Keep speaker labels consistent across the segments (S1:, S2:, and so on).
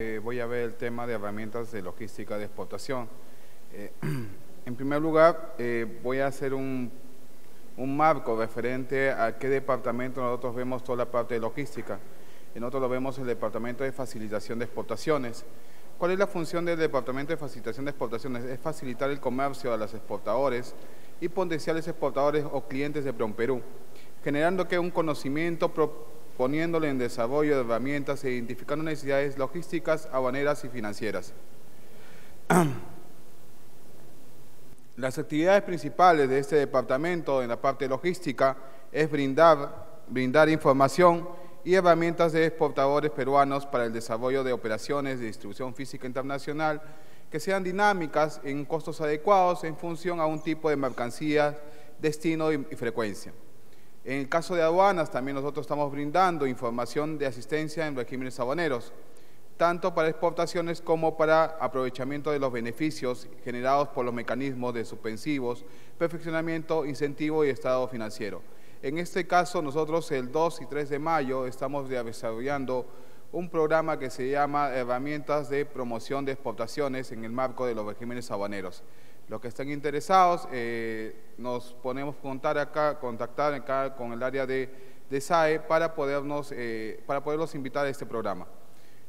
S1: Eh, voy a ver el tema de herramientas de logística de exportación. Eh, en primer lugar, eh, voy a hacer un, un, marco referente a qué departamento nosotros vemos toda la parte de logística. Nosotros lo vemos el departamento de facilitación de exportaciones. ¿Cuál es la función del departamento de facilitación de exportaciones? Es facilitar el comercio a los exportadores y potenciales exportadores o clientes de Perú, generando que un conocimiento poniéndole en desarrollo de herramientas e identificando necesidades logísticas, aduaneras y financieras. Las actividades principales de este departamento en la parte logística es brindar, información y herramientas de exportadores peruanos para el desarrollo de operaciones de distribución física internacional que sean dinámicas en costos adecuados en función a un tipo de mercancía, destino y frecuencia. En el caso de aduanas, también nosotros estamos brindando información de asistencia en regímenes aduaneros, tanto para exportaciones como para aprovechamiento de los beneficios generados por los mecanismos de suspensivos, perfeccionamiento, incentivo y estado financiero. En este caso, nosotros el 2 y 3 de mayo estamos desarrollando un programa que se llama Herramientas de Promoción de Exportaciones en el marco de los regímenes aduaneros. Los que estén interesados, eh, nos ponemos contar acá, contactar acá con el área de, de SAE para, podernos, eh, para poderlos invitar a este programa.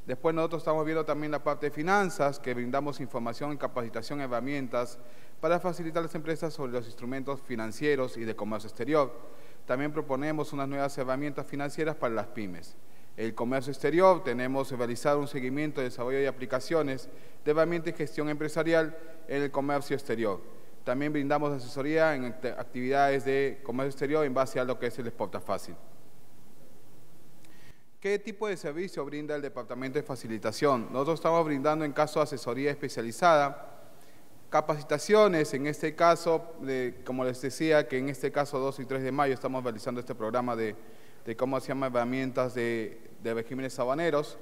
S1: Después nosotros estamos viendo también la parte de finanzas, que brindamos información capacitación, herramientas para facilitar a las empresas sobre los instrumentos financieros y de comercio exterior. También proponemos unas nuevas herramientas financieras para las pymes el comercio exterior, tenemos realizado un seguimiento de desarrollo de aplicaciones de herramientas y gestión empresarial en el comercio exterior. También brindamos asesoría en actividades de comercio exterior en base a lo que es el Exporta Fácil. ¿Qué tipo de servicio brinda el Departamento de Facilitación? Nosotros estamos brindando en caso de asesoría especializada, capacitaciones, en este caso, como les decía, que en este caso 2 y 3 de mayo estamos realizando este programa de de cómo se llama herramientas de, de regímenes sabaneros.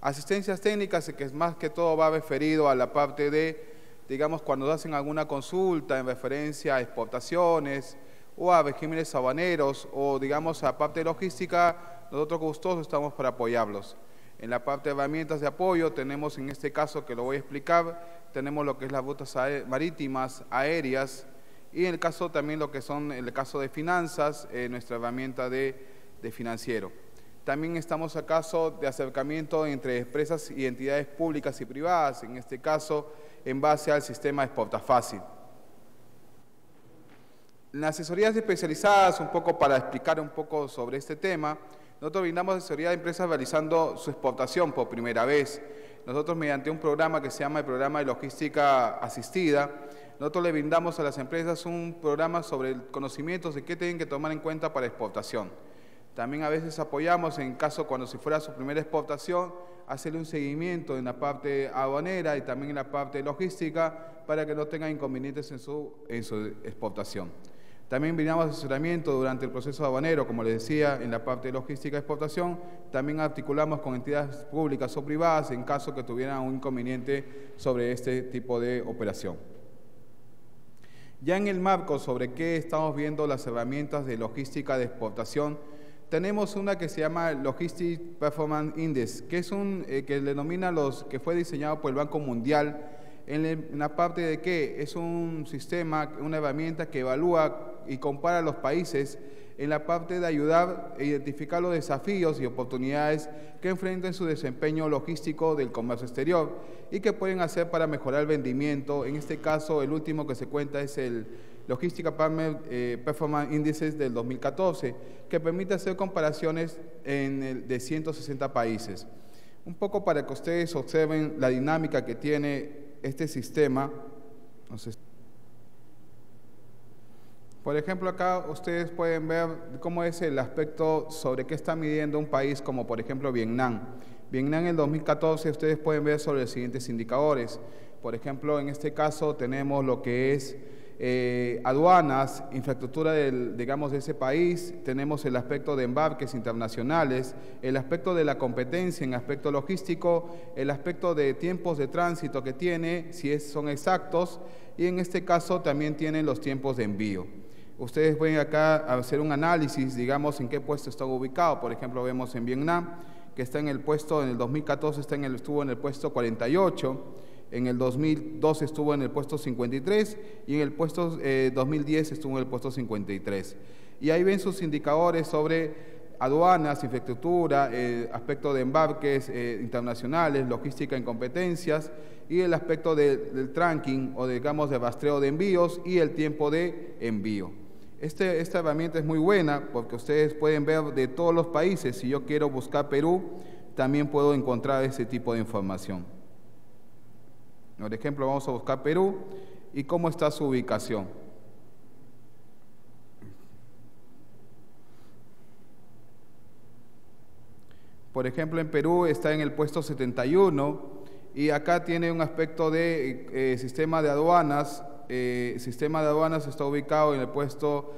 S1: Asistencias técnicas, que es más que todo va referido a la parte de, digamos, cuando hacen alguna consulta en referencia a exportaciones o a regímenes sabaneros o, digamos, a parte logística, nosotros gustosos estamos para apoyarlos. En la parte de herramientas de apoyo tenemos en este caso, que lo voy a explicar, tenemos lo que es las rutas marítimas, aéreas, y en el caso también lo que son, en el caso de finanzas, eh, nuestra herramienta de de financiero. También estamos a caso de acercamiento entre empresas y entidades públicas y privadas, en este caso en base al sistema Exporta Fácil. En las asesorías especializadas, un poco para explicar un poco sobre este tema, nosotros brindamos asesoría a empresas realizando su exportación por primera vez. Nosotros mediante un programa que se llama el Programa de Logística Asistida, nosotros le brindamos a las empresas un programa sobre conocimientos de qué tienen que tomar en cuenta para exportación. También a veces apoyamos, en caso cuando si fuera su primera exportación, hacerle un seguimiento en la parte aduanera y también en la parte logística para que no tenga inconvenientes en su, en su exportación. También brindamos asesoramiento durante el proceso aduanero, como les decía, en la parte logística y exportación. También articulamos con entidades públicas o privadas en caso que tuvieran un inconveniente sobre este tipo de operación. Ya en el marco sobre qué estamos viendo las herramientas de logística de exportación, tenemos una que se llama Logistic Performance Index, que es un eh, que denomina los que fue diseñado por el Banco Mundial en, la parte de que es un sistema, una herramienta que evalúa y compara los países en la parte de ayudar a identificar los desafíos y oportunidades que enfrentan su desempeño logístico del comercio exterior y que pueden hacer para mejorar el vendimiento. En este caso, el último que se cuenta es el Logística eh, Performance Indices del 2014, que permite hacer comparaciones en de 160 países. Un poco para que ustedes observen la dinámica que tiene este sistema. por ejemplo, acá ustedes pueden ver cómo es el aspecto sobre qué está midiendo un país como por ejemplo Vietnam. Vietnam en el 2014 ustedes pueden ver sobre los siguientes indicadores. Por ejemplo, en este caso tenemos lo que es eh, aduanas, infraestructura del, digamos, de ese país, tenemos el aspecto de embarques internacionales, el aspecto de la competencia en aspecto logístico, el aspecto de tiempos de tránsito que tiene, si son exactos, y en este caso también tienen los tiempos de envío. Ustedes pueden acá hacer un análisis, digamos, en qué puesto están ubicados. Por ejemplo, vemos en Vietnam que está en el puesto, en el 2014 está en el, estuvo en el puesto 48, en el 2012 estuvo en el puesto 53 y en el puesto 2010 eh, estuvo en el puesto 53. Y ahí ven sus indicadores sobre aduanas, infraestructura, eh, aspecto de embarques eh, internacionales, logística en competencias y el aspecto del tracking o digamos de rastreo de envíos y el tiempo de envío. Este, esta herramienta es muy buena porque ustedes pueden ver de todos los países, si yo quiero buscar Perú, también puedo encontrar ese tipo de información. Por ejemplo, vamos a buscar Perú y cómo está su ubicación. Por ejemplo, en Perú está en el puesto 71 y acá tiene un aspecto de eh, sistema de aduanas. Eh, sistema de aduanas está ubicado en el puesto,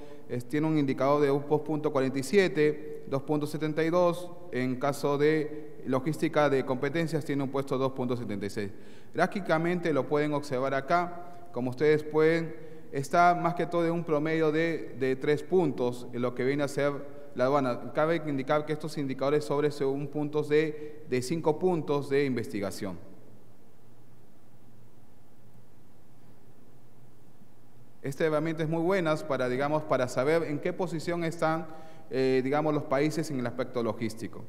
S1: tiene un indicador de 2.47, 2.72. En caso de logística de competencias tiene un puesto 2.76. Gráficamente lo pueden observar acá. Como ustedes pueden, está más que todo en un promedio de, de tres puntos, en lo que viene a ser la aduana. Cabe indicar que estos indicadores sobre según puntos de, de cinco puntos de investigación. Esta herramienta es muy buena para, digamos, para saber en qué posición están eh, digamos, los países en el aspecto logístico.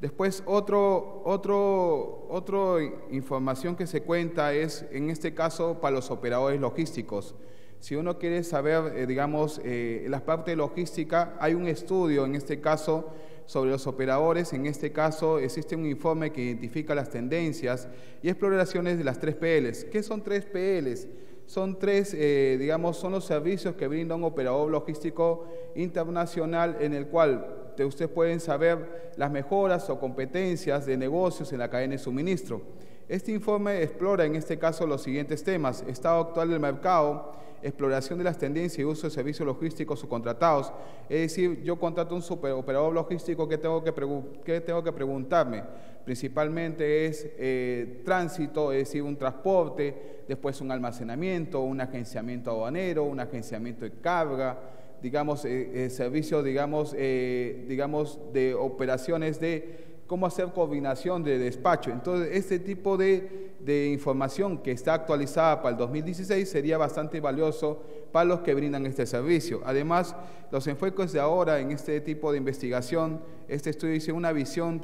S1: Después, otro, otro, otra información que se cuenta es, en este caso, para los operadores logísticos. Si uno quiere saber, eh, digamos, eh, la parte logística, hay un estudio, en este caso, sobre los operadores. En este caso, existe un informe que identifica las tendencias y exploraciones de las tres PLs. ¿Qué son tres PLs? Son tres, eh, digamos, son los servicios que brinda un operador logístico internacional en el cual ustedes pueden saber las mejoras o competencias de negocios en la cadena de suministro. Este informe explora en este caso los siguientes temas, estado actual del mercado, exploración de las tendencias y uso de servicios logísticos subcontratados. Es decir, yo contrato un superoperador logístico, ¿qué tengo que, tengo que preguntarme? Principalmente es eh, tránsito, es decir, un transporte, después un almacenamiento, un agenciamiento aduanero, un agenciamiento de carga, digamos, eh, eh, servicios, digamos, digamos, de operaciones de cómo hacer coordinación de despacho. Entonces, este tipo de, información que está actualizada para el 2016 sería bastante valioso para los que brindan este servicio. Además, los enfoques de ahora en este tipo de investigación, este estudio dice una visión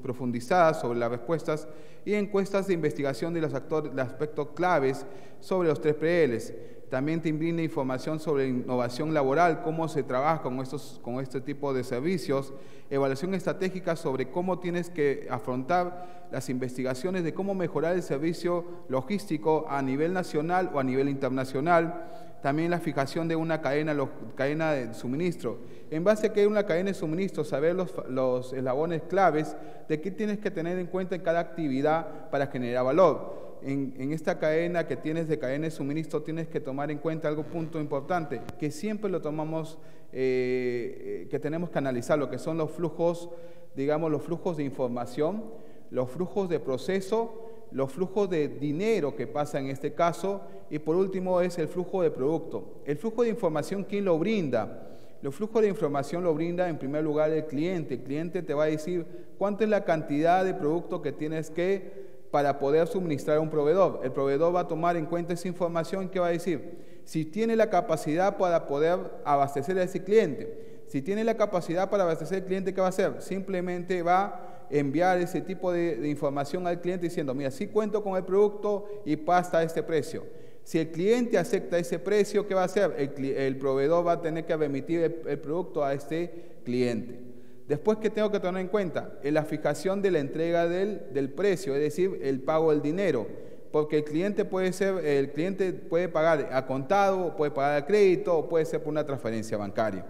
S1: profundizada sobre las respuestas y encuestas de investigación de los, actores, los aspectos claves sobre los tres PLs. También te brinda información sobre innovación laboral, cómo se trabaja con, estos, con este tipo de servicios, evaluación estratégica sobre cómo tienes que afrontar las investigaciones de cómo mejorar el servicio logístico a nivel nacional o a nivel internacional, también la fijación de una cadena, cadena de suministro. En base a que hay una cadena de suministro, saber los, los eslabones claves de qué tienes que tener en cuenta en cada actividad para generar valor en, esta cadena que tienes de cadena de suministro tienes que tomar en cuenta algo punto importante, que siempre lo tomamos, eh, eh, que tenemos que analizar, lo que son los flujos, digamos, los flujos de información, los flujos de proceso, los flujos de dinero que pasa en este caso, y por último es el flujo de producto. El flujo de información, ¿quién lo brinda? El flujo de información lo brinda en primer lugar el cliente. El cliente te va a decir cuánto es la cantidad de producto que tienes que para poder suministrar a un proveedor. El proveedor va a tomar en cuenta esa información que va a decir, si tiene la capacidad para poder abastecer a ese cliente, si tiene la capacidad para abastecer al cliente, ¿qué va a hacer? Simplemente va a enviar ese tipo de, información al cliente diciendo, mira, sí cuento con el producto y pasa a este precio. Si el cliente acepta ese precio, ¿qué va a hacer? El, proveedor va a tener que remitir el producto a este cliente. Después, ¿qué tengo que tener en cuenta? En la fijación de la entrega del, precio, es decir, el pago del dinero. Porque el cliente puede ser, el cliente puede pagar a contado, puede pagar a crédito o puede ser por una transferencia bancaria.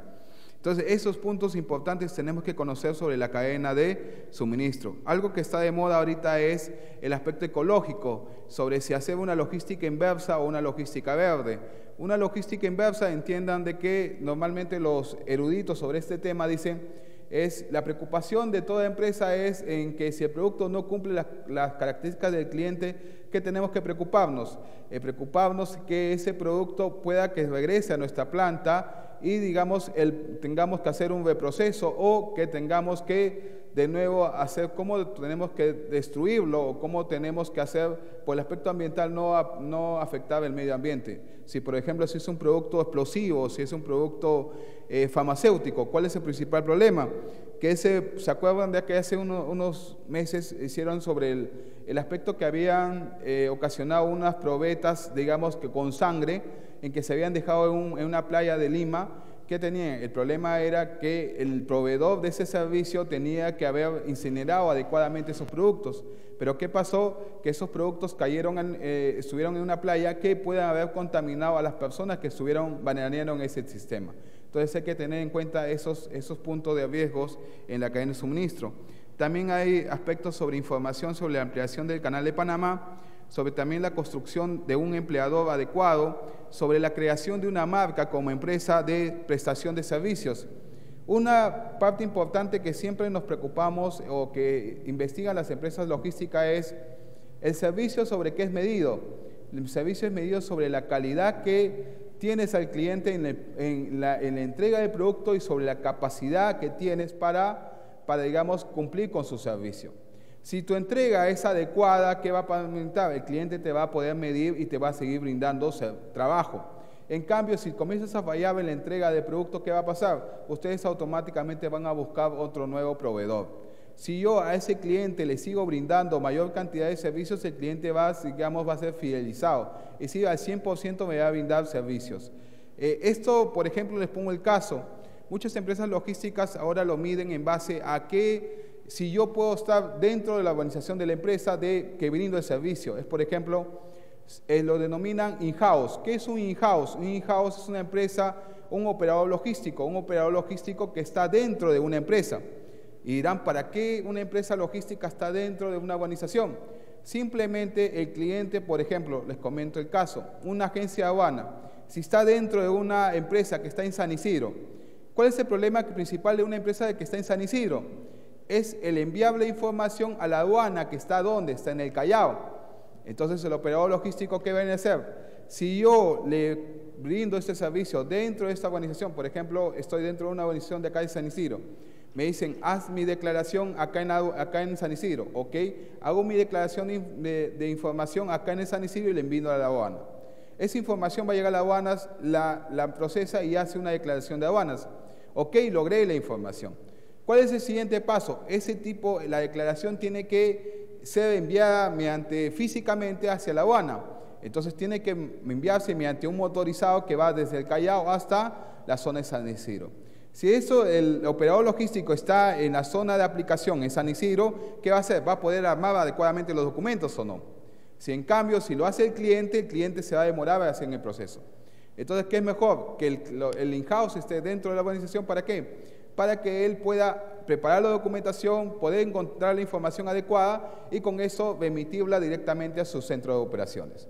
S1: Entonces, esos puntos importantes tenemos que conocer sobre la cadena de suministro. Algo que está de moda ahorita es el aspecto ecológico, sobre si hacer una logística inversa o una logística verde. Una logística inversa, entiendan de que normalmente los eruditos sobre este tema dicen es la preocupación de toda empresa es en que si el producto no cumple las, características del cliente, ¿qué tenemos que preocuparnos? Eh, preocuparnos que ese producto pueda que regrese a nuestra planta y digamos el, tengamos que hacer un reproceso o que tengamos que de nuevo hacer cómo tenemos que destruirlo o cómo tenemos que hacer por el aspecto ambiental no, no afectar el medio ambiente. Si por ejemplo si es un producto explosivo, si es un producto eh, farmacéutico, ¿cuál es el principal problema? Que ese, ¿se acuerdan de que hace unos meses hicieron sobre el, el aspecto que habían eh, ocasionado unas probetas, digamos que con sangre, en que se habían dejado en, en una playa de Lima? ¿Qué tenían? El problema era que el proveedor de ese servicio tenía que haber incinerado adecuadamente esos productos. Pero ¿qué pasó? Que esos productos cayeron, eh, estuvieron en una playa que pueden haber contaminado a las personas que estuvieron baneando en ese sistema. Entonces hay que tener en cuenta esos, esos puntos de riesgos en la cadena de suministro. También hay aspectos sobre información sobre la ampliación del canal de Panamá sobre también la construcción de un empleador adecuado, sobre la creación de una marca como empresa de prestación de servicios. Una parte importante que siempre nos preocupamos o que investigan las empresas logísticas es el servicio sobre qué es medido. El servicio es medido sobre la calidad que tienes al cliente en, la, entrega del producto y sobre la capacidad que tienes para, para digamos, cumplir con su servicio. Si tu entrega es adecuada, ¿qué va a aumentar? El cliente te va a poder medir y te va a seguir brindando trabajo. En cambio, si comienzas a fallar en la entrega de producto, ¿qué va a pasar? Ustedes automáticamente van a buscar otro nuevo proveedor. Si yo a ese cliente le sigo brindando mayor cantidad de servicios, el cliente va, digamos, va a ser fidelizado. Y si al 100% me va a brindar servicios. Eh, esto, por ejemplo, les pongo el caso. Muchas empresas logísticas ahora lo miden en base a qué si yo puedo estar dentro de la organización de la empresa de que brindo el servicio. Es, por ejemplo, eh, lo denominan in-house. ¿Qué es un in-house? Un in-house es una empresa, un operador logístico, un operador logístico que está dentro de una empresa. Y dirán, ¿para qué una empresa logística está dentro de una organización? Simplemente el cliente, por ejemplo, les comento el caso, una agencia aduana, si está dentro de una empresa que está en San Isidro, ¿cuál es el problema principal de una empresa que está en San Isidro? es el enviable información a la aduana que está donde, está en el Callao. Entonces el operador logístico, ¿qué viene a hacer? Si yo le brindo este servicio dentro de esta organización, por ejemplo, estoy dentro de una organización de acá de San Isidro, me dicen, haz mi declaración acá en, San Isidro, ¿ok? Hago mi declaración de, información acá en San Isidro y le envío a la aduana. Esa información va a llegar a las aduanas, la, la procesa y hace una declaración de aduanas. Ok, logré la información. ¿Cuál es el siguiente paso? Ese tipo, la declaración tiene que ser enviada físicamente hacia la aduana. Entonces tiene que enviarse mediante un motorizado que va desde el Callao hasta la zona de San Isidro. Si eso, el operador logístico está en la zona de aplicación en San Isidro, ¿qué va a hacer? ¿Va a poder armar adecuadamente los documentos o no? Si en cambio, si lo hace el cliente, el cliente se va a demorar a hacer el proceso. Entonces, ¿qué es mejor? Que el, in-house esté dentro de la organización, ¿para qué? para que él pueda preparar la documentación, poder encontrar la información adecuada y con eso remitirla directamente a su centro de operaciones.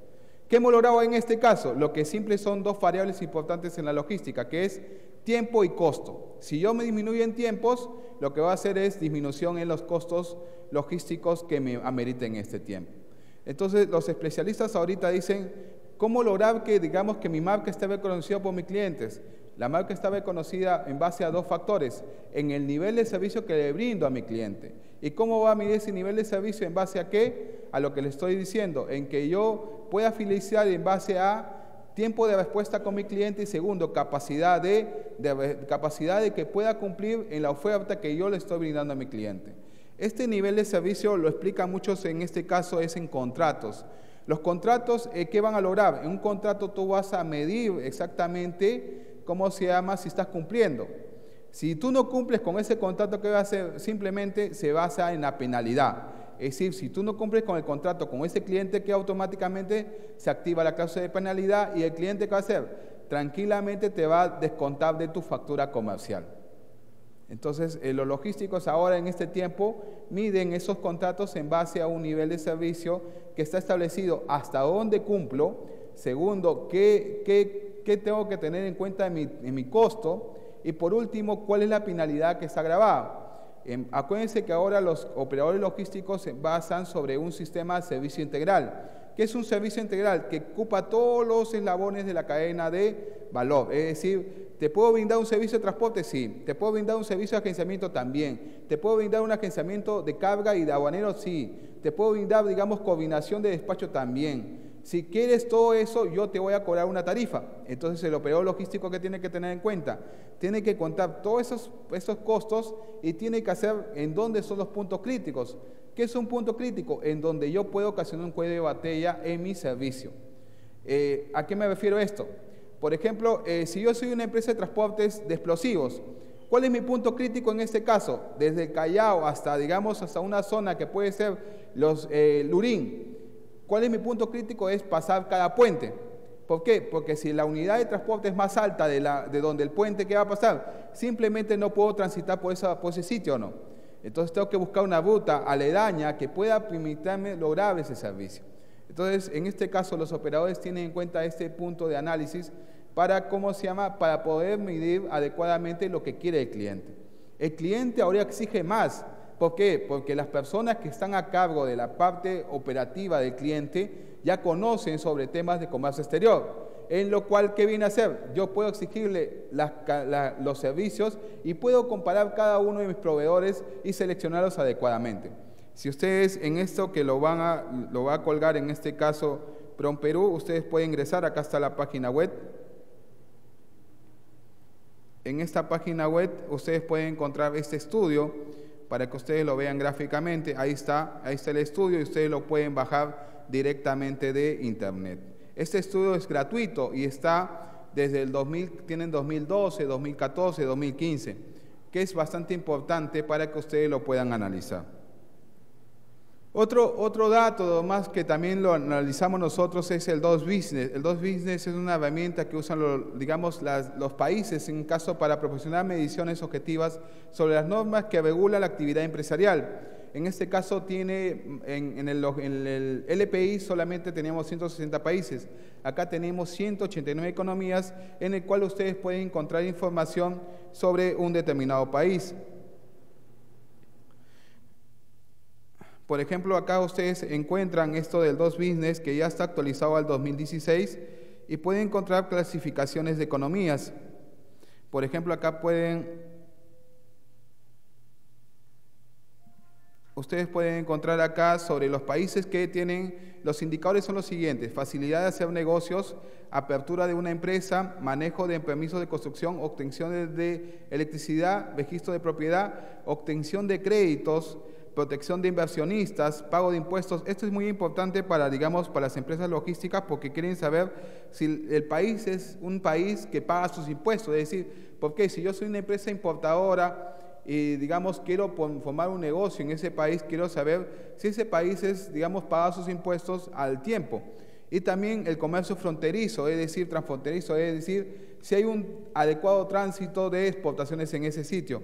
S1: ¿Qué hemos logrado en este caso? Lo que siempre son dos variables importantes en la logística, que es tiempo y costo. Si yo me disminuyo en tiempos, lo que va a hacer es disminución en los costos logísticos que me ameriten este tiempo. Entonces, los especialistas ahorita dicen, ¿cómo lograr que, digamos, que mi marca esté reconocida por mis clientes? La marca está reconocida en base a dos factores, en el nivel de servicio que le brindo a mi cliente. ¿Y cómo va a medir ese nivel de servicio? ¿En base a qué? A lo que le estoy diciendo, en que yo pueda fidelizar en base a tiempo de respuesta con mi cliente y segundo, capacidad de, capacidad de que pueda cumplir en la oferta que yo le estoy brindando a mi cliente. Este nivel de servicio lo explican muchos en este caso es en contratos. Los contratos, eh, ¿qué van a lograr? En un contrato tú vas a medir exactamente ¿cómo se llama? Si estás cumpliendo. Si tú no cumples con ese contrato, ¿qué va a hacer? Simplemente se basa en la penalidad. Es decir, si tú no cumples con el contrato con ese cliente, que automáticamente se activa la cláusula de penalidad y el cliente, ¿qué va a hacer? Tranquilamente te va a descontar de tu factura comercial. Entonces, eh, los logísticos ahora en este tiempo miden esos contratos en base a un nivel de servicio que está establecido hasta dónde cumplo, segundo, qué, qué qué tengo que tener en cuenta en mi, costo y por último, cuál es la finalidad que está grabada. Em, acuérdense que ahora los operadores logísticos se basan sobre un sistema de servicio integral. que es un servicio integral? Que ocupa todos los eslabones de la cadena de valor. Es decir, ¿Te puedo brindar un servicio de transporte? Sí. ¿Te puedo brindar un servicio de agenciamiento? También. ¿Te puedo brindar un agenciamiento de carga y de aduanero? Sí. ¿Te puedo brindar, digamos, coordinación de despacho? También. Si quieres todo eso, yo te voy a cobrar una tarifa. Entonces el operador logístico que tiene que tener en cuenta, tiene que contar todos esos, esos costos y tiene que hacer en dónde son los puntos críticos. ¿Qué es un punto crítico? En donde yo puedo ocasionar un cuello de batalla en mi servicio. Eh, ¿A qué me refiero esto? Por ejemplo, eh, si yo soy una empresa de transportes de explosivos, ¿cuál es mi punto crítico en este caso? Desde Callao hasta, digamos, hasta una zona que puede ser los eh, Lurín. ¿Cuál es mi punto crítico? Es pasar cada puente. ¿Por qué? Porque si la unidad de transporte es más alta de, la, de donde el puente que va a pasar, simplemente no puedo transitar por, esa, por ese sitio o no. Entonces tengo que buscar una ruta aledaña que pueda permitirme lograr ese servicio. Entonces, en este caso, los operadores tienen en cuenta este punto de análisis para, ¿cómo se llama?, para poder medir adecuadamente lo que quiere el cliente. El cliente ahora exige más. ¿Por qué? Porque las personas que están a cargo de la parte operativa del cliente ya conocen sobre temas de comercio exterior. En lo cual, ¿qué viene a hacer? Yo puedo exigirle los servicios y puedo comparar cada uno de mis proveedores y seleccionarlos adecuadamente. Si ustedes en esto que lo van a, lo va a colgar en este caso Prom Perú, ustedes pueden ingresar, acá está la página web. En esta página web ustedes pueden encontrar este estudio para que ustedes lo vean gráficamente. Ahí está, ahí está el estudio y ustedes lo pueden bajar directamente de internet. Este estudio es gratuito y está desde el 2000, tienen 2012, 2014, 2015, que es bastante importante para que ustedes lo puedan analizar. Otro, otro dato más que también lo analizamos nosotros es el DOS Business. El DOS Business es una herramienta que usan digamos, los países en caso para proporcionar mediciones objetivas sobre las normas que regulan la actividad empresarial. En este caso tiene, en, el, en el LPI solamente teníamos 160 países. Acá tenemos 189 economías en el cual ustedes pueden encontrar información sobre un determinado país. Por ejemplo, acá ustedes encuentran esto del 2 Business que ya está actualizado al 2016 y pueden encontrar clasificaciones de economías. Por ejemplo, acá pueden Ustedes pueden encontrar acá sobre los países que tienen, los indicadores son los siguientes, facilidad de hacer negocios, apertura de una empresa, manejo de permisos de construcción, obtención de electricidad, registro de propiedad, obtención de créditos, protección de inversionistas, pago de impuestos. Esto es muy importante para, digamos, para las empresas logísticas porque quieren saber si el país es un país que paga sus impuestos. Es decir, porque si yo soy una empresa importadora y, digamos, quiero formar un negocio en ese país, quiero saber si ese país es, digamos, paga sus impuestos al tiempo. Y también el comercio fronterizo, es decir, transfronterizo, es decir, si hay un adecuado tránsito de exportaciones en ese sitio.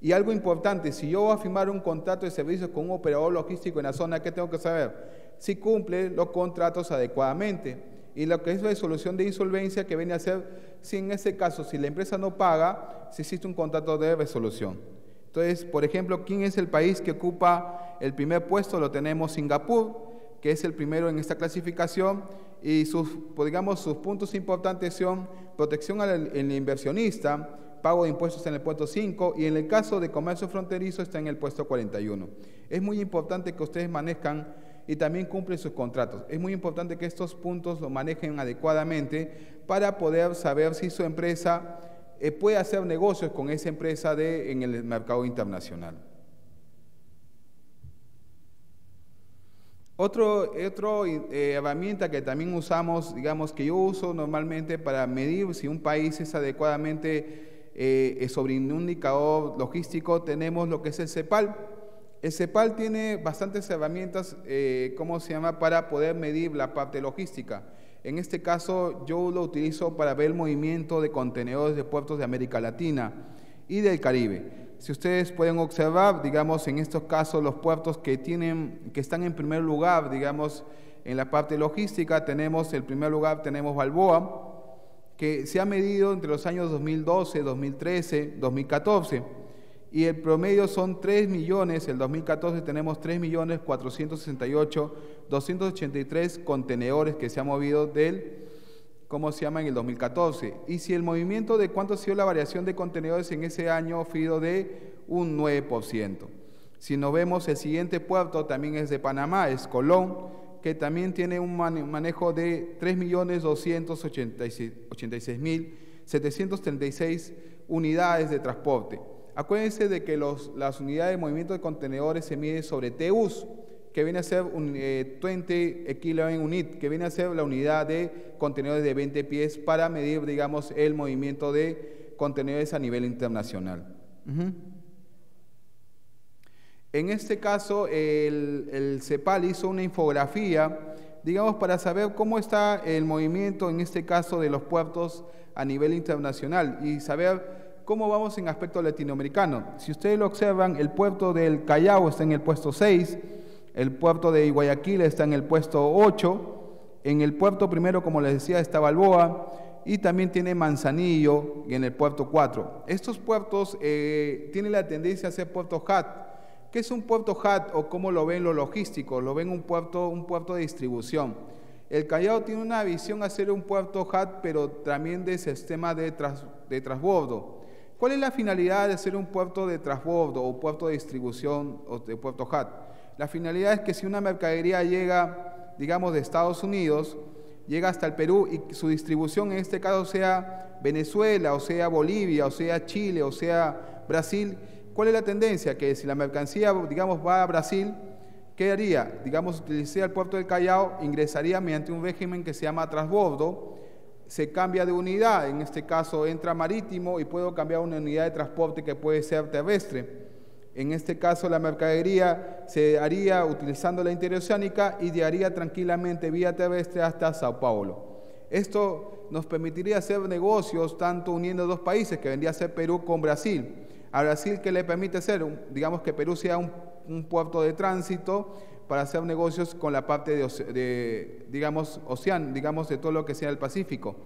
S1: Y algo importante, si yo voy a firmar un contrato de servicios con un operador logístico en la zona, ¿qué tengo que saber? Si cumple los contratos adecuadamente. Y lo que es resolución de insolvencia que viene a ser, si en ese caso, si la empresa no paga, si existe un contrato de resolución. Entonces, por ejemplo, ¿quién es el país que ocupa el primer puesto? Lo tenemos Singapur, que es el primero en esta clasificación, y sus, pues, digamos, sus puntos importantes son protección al inversionista, pago de impuestos en el puesto 5 y en el caso de comercio fronterizo está en el puesto 41. Es muy importante que ustedes manejan y también cumplen sus contratos. Es muy importante que estos puntos lo manejen adecuadamente para poder saber si su empresa eh, puede hacer negocios con esa empresa en el mercado internacional. Otro, otro eh, herramienta que también usamos, digamos que yo uso normalmente para medir si un país es adecuadamente eh, sobre indicador logístico tenemos lo que es el CEPAL. El CEPAL tiene bastantes herramientas, eh, ¿cómo se llama?, para poder medir la parte logística. En este caso yo lo utilizo para ver el movimiento de contenedores de puertos de América Latina y del Caribe. Si ustedes pueden observar, digamos, en estos casos los puertos que, tienen, que están en primer lugar, digamos, en la parte logística, tenemos el primer lugar, tenemos Balboa, que se ha medido entre los años 2012, 2013, 2014 y el promedio son 3 millones, el 2014 tenemos 3 millones 468, 283 contenedores que se han movido del cómo se llama en el 2014. Y si el movimiento de cuánto ha sido la variación de contenedores en ese año ha sido de un 9%. Si nos vemos, el siguiente puerto también es de Panamá, es Colón, que también tiene un manejo de 3.286.736 unidades de transporte. Acuérdense de que las unidades de movimiento de contenedores se miden sobre TUs, que viene a ser un, 20 eh, equivalent unit, que viene a ser la unidad de contenedores de 20 pies para medir, digamos, el movimiento de contenedores a nivel internacional. En este caso, el, CEPAL hizo una infografía, digamos, para saber cómo está el movimiento, en este caso, de los puertos a nivel internacional y saber cómo vamos en aspecto latinoamericano. Si ustedes lo observan, el puerto del Callao está en el puesto 6, el puerto de Guayaquil está en el puesto 8, en el puerto primero, como les decía, está Balboa y también tiene Manzanillo en el puerto 4. Estos puertos eh, tienen la tendencia a ser puertos HAT. ¿Qué es un puerto HAT o cómo lo ven los logísticos? Lo ven un puerto, un puerto de distribución. El Callao tiene una visión a ser un puerto HAT, pero también de sistema de, de transbordo. ¿Cuál es la finalidad de ser un puerto de transbordo o puerto de distribución o de puerto HAT? La finalidad es que si una mercadería llega, digamos, de Estados Unidos, llega hasta el Perú y su distribución en este caso sea Venezuela, o sea Bolivia, o sea Chile, o sea Brasil, ¿cuál es la tendencia? Que si la mercancía, digamos, va a Brasil, ¿qué haría? Digamos, utilizaría el puerto del Callao, ingresaría mediante un régimen que se llama transbordo, se cambia de unidad, en este caso entra marítimo y puedo cambiar una unidad de transporte que puede ser terrestre. En este caso, la mercadería se haría utilizando la interoceánica y llegaría tranquilamente vía terrestre hasta Sao Paulo. Esto nos permitiría hacer negocios tanto uniendo dos países, que vendría a ser Perú con Brasil. A Brasil, que le permite ser, digamos que Perú sea un, puerto de tránsito para hacer negocios con la parte de, de digamos, océano, digamos, de todo lo que sea el Pacífico.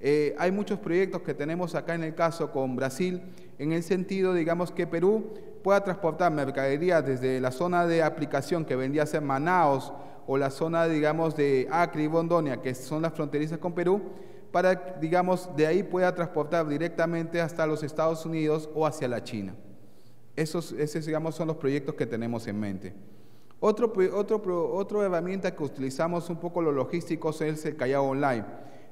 S1: Eh, hay muchos proyectos que tenemos acá en el caso con Brasil, en el sentido, digamos, que Perú pueda transportar mercadería desde la zona de aplicación que vendría a ser Manaos o la zona, digamos, de Acre y Bondonia, que son las fronterizas con Perú, para, digamos, de ahí pueda transportar directamente hasta los Estados Unidos o hacia la China. Esos, esos digamos, son los proyectos que tenemos en mente. Otro, otro, otra herramienta que utilizamos un poco los logísticos es el Callao Online.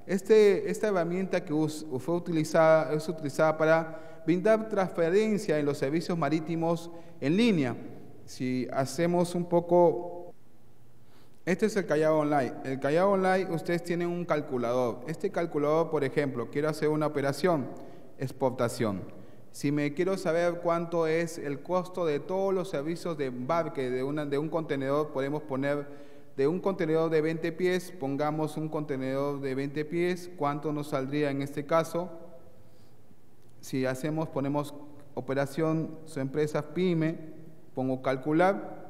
S1: Este, esta herramienta que fue utilizada, es utilizada para brindar transferencia en los servicios marítimos en línea. Si hacemos un poco, este es el Callao Online. El Callao Online, ustedes tienen un calculador. Este calculador, por ejemplo, quiero hacer una operación, exportación. Si me quiero saber cuánto es el costo de todos los servicios de embarque de, un contenedor, podemos poner de un contenedor de 20 pies, pongamos un contenedor de 20 pies, ¿cuánto nos saldría en este caso? Si hacemos, ponemos operación, su empresa PYME, pongo calcular,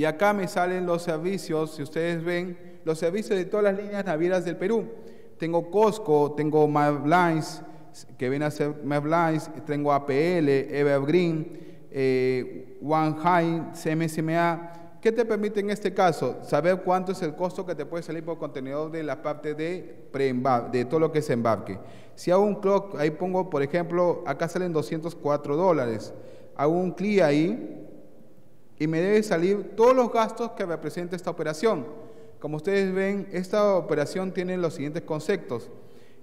S1: y acá me salen los servicios, si ustedes ven, los servicios de todas las líneas navieras del Perú. Tengo Costco, tengo Lines, que viene a ser Lines, tengo APL, Evergreen, eh, One High, CMSMA, ¿Qué te permite en este caso? Saber cuánto es el costo que te puede salir por contenedor de la parte de, de todo lo que es embarque. Si hago un clock, ahí pongo, por ejemplo, acá salen 204 dólares. Hago un clic ahí y me debe salir todos los gastos que representa esta operación. Como ustedes ven, esta operación tiene los siguientes conceptos.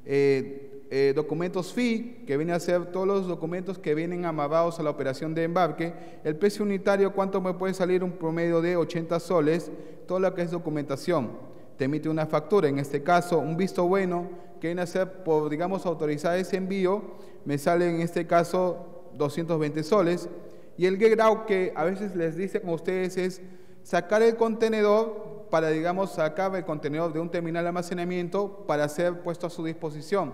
S1: Eh, eh, documentos fee, que viene a ser todos los documentos que vienen amarrados a la operación de embarque. El precio unitario, ¿cuánto me puede salir? Un promedio de 80 soles, todo lo que es documentación. Te emite una factura, en este caso un visto bueno, que viene a ser por, digamos, autorizar ese envío, me sale en este caso 220 soles. Y el get out, que a veces les dice como ustedes, es sacar el contenedor para, digamos, sacar el contenedor de un terminal de almacenamiento para ser puesto a su disposición.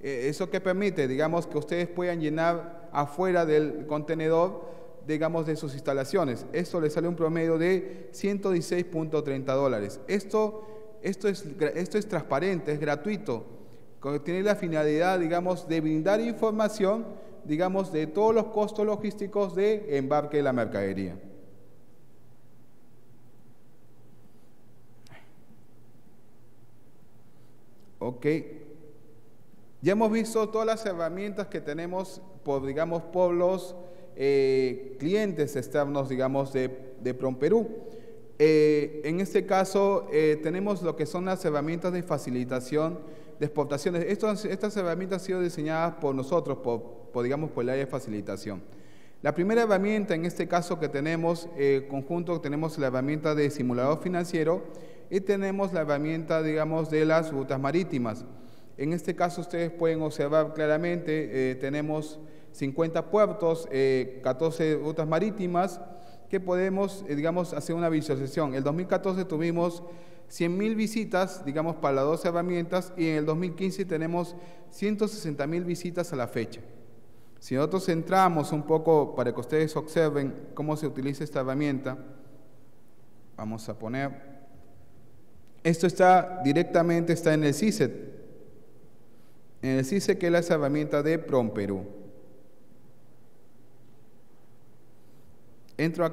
S1: Eh, ¿Eso que permite? Digamos que ustedes puedan llenar afuera del contenedor, digamos, de sus instalaciones. Esto le sale un promedio de 116.30 dólares. Esto, esto, es, esto es transparente, es gratuito. Tiene la finalidad, digamos, de brindar información, digamos, de todos los costos logísticos de embarque de la mercadería. Ok. Ya hemos visto todas las herramientas que tenemos por, digamos, pueblos, eh, clientes externos, digamos, de, de Promperú. Eh, en este caso, eh, tenemos lo que son las herramientas de facilitación de exportaciones. estas herramientas han sido diseñadas por nosotros, por, digamos, por el área de facilitación. La primera herramienta, en este caso que tenemos, eh, conjunto, tenemos la herramienta de simulador financiero y tenemos la herramienta, digamos, de las rutas marítimas. En este caso ustedes pueden observar claramente, eh, tenemos 50 puertos, 14 eh, rutas marítimas que podemos, eh, digamos, hacer una visualización. El 2014 tuvimos 100.000 visitas, digamos, para las dos herramientas y en el 2015 tenemos 160.000 visitas a la fecha. Si nosotros entramos un poco para que ustedes observen cómo se utiliza esta herramienta, vamos a poner, esto está directamente, está en el CISET, en el CISE, que es la herramienta de PROM Perú. Entro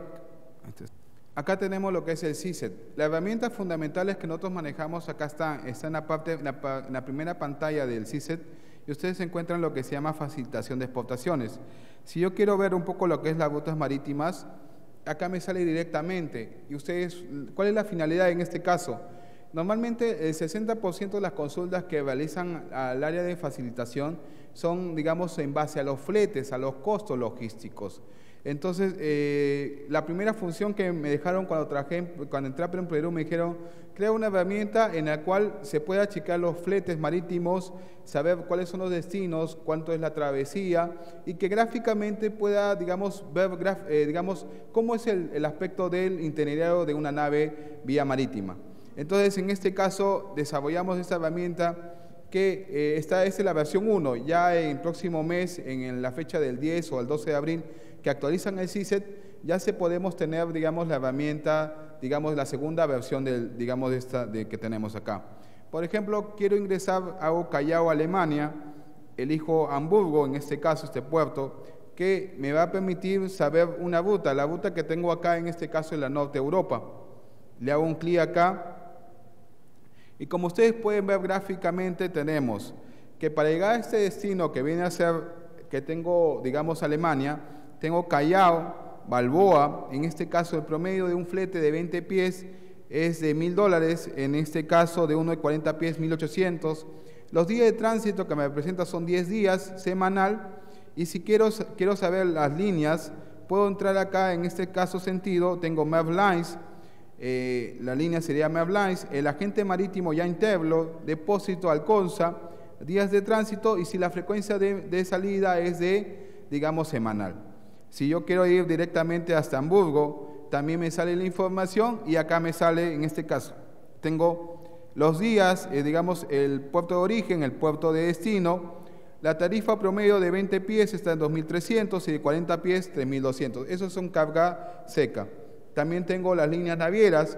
S1: acá tenemos lo que es el CISET. Las herramientas fundamentales que nosotros manejamos acá están, está en la, parte, en la, primera pantalla del CISET y ustedes encuentran lo que se llama facilitación de exportaciones. Si yo quiero ver un poco lo que es las rutas marítimas, acá me sale directamente. ¿Y ustedes, cuál es la finalidad en este caso? Normalmente el 60% de las consultas que realizan al área de facilitación son, digamos, en base a los fletes, a los costos logísticos. Entonces, eh, la primera función que me dejaron cuando trabajé, cuando entré a Perú, me dijeron, crea una herramienta en la cual se pueda achicar los fletes marítimos, saber cuáles son los destinos, cuánto es la travesía y que gráficamente pueda, digamos, ver, eh, digamos, cómo es el, aspecto del itinerario de una nave vía marítima. Entonces, en este caso, desarrollamos esta herramienta que eh, esta es la versión 1. Ya en el próximo mes, en la fecha del 10 o el 12 de abril, que actualizan el CISET, ya se podemos tener, digamos, la herramienta, digamos, la segunda versión del, digamos, de esta de que tenemos acá. Por ejemplo, quiero ingresar, a Callao, Alemania, elijo Hamburgo, en este caso, este puerto, que me va a permitir saber una ruta. La ruta que tengo acá, en este caso, es la Norte Europa. Le hago un clic acá y como ustedes pueden ver gráficamente, tenemos que para llegar a este destino que viene a ser, que tengo, digamos, Alemania, tengo Callao, Balboa, en este caso el promedio de un flete de 20 pies es de mil dólares, en este caso de uno de 40 pies, 1800. Los días de tránsito que me representa son 10 días semanal y si quiero, quiero saber las líneas, puedo entrar acá en este caso sentido, tengo Map Lines, eh, la línea sería Meablines, el agente marítimo ya Inteblo, depósito Alconza, días de tránsito y si la frecuencia de, salida es de, digamos, semanal. Si yo quiero ir directamente hasta Hamburgo, también me sale la información y acá me sale, en este caso, tengo los días, eh, digamos, el puerto de origen, el puerto de destino, la tarifa promedio de 20 pies está en 2.300 y de 40 pies 3.200. Eso es un carga seca. También tengo las líneas navieras,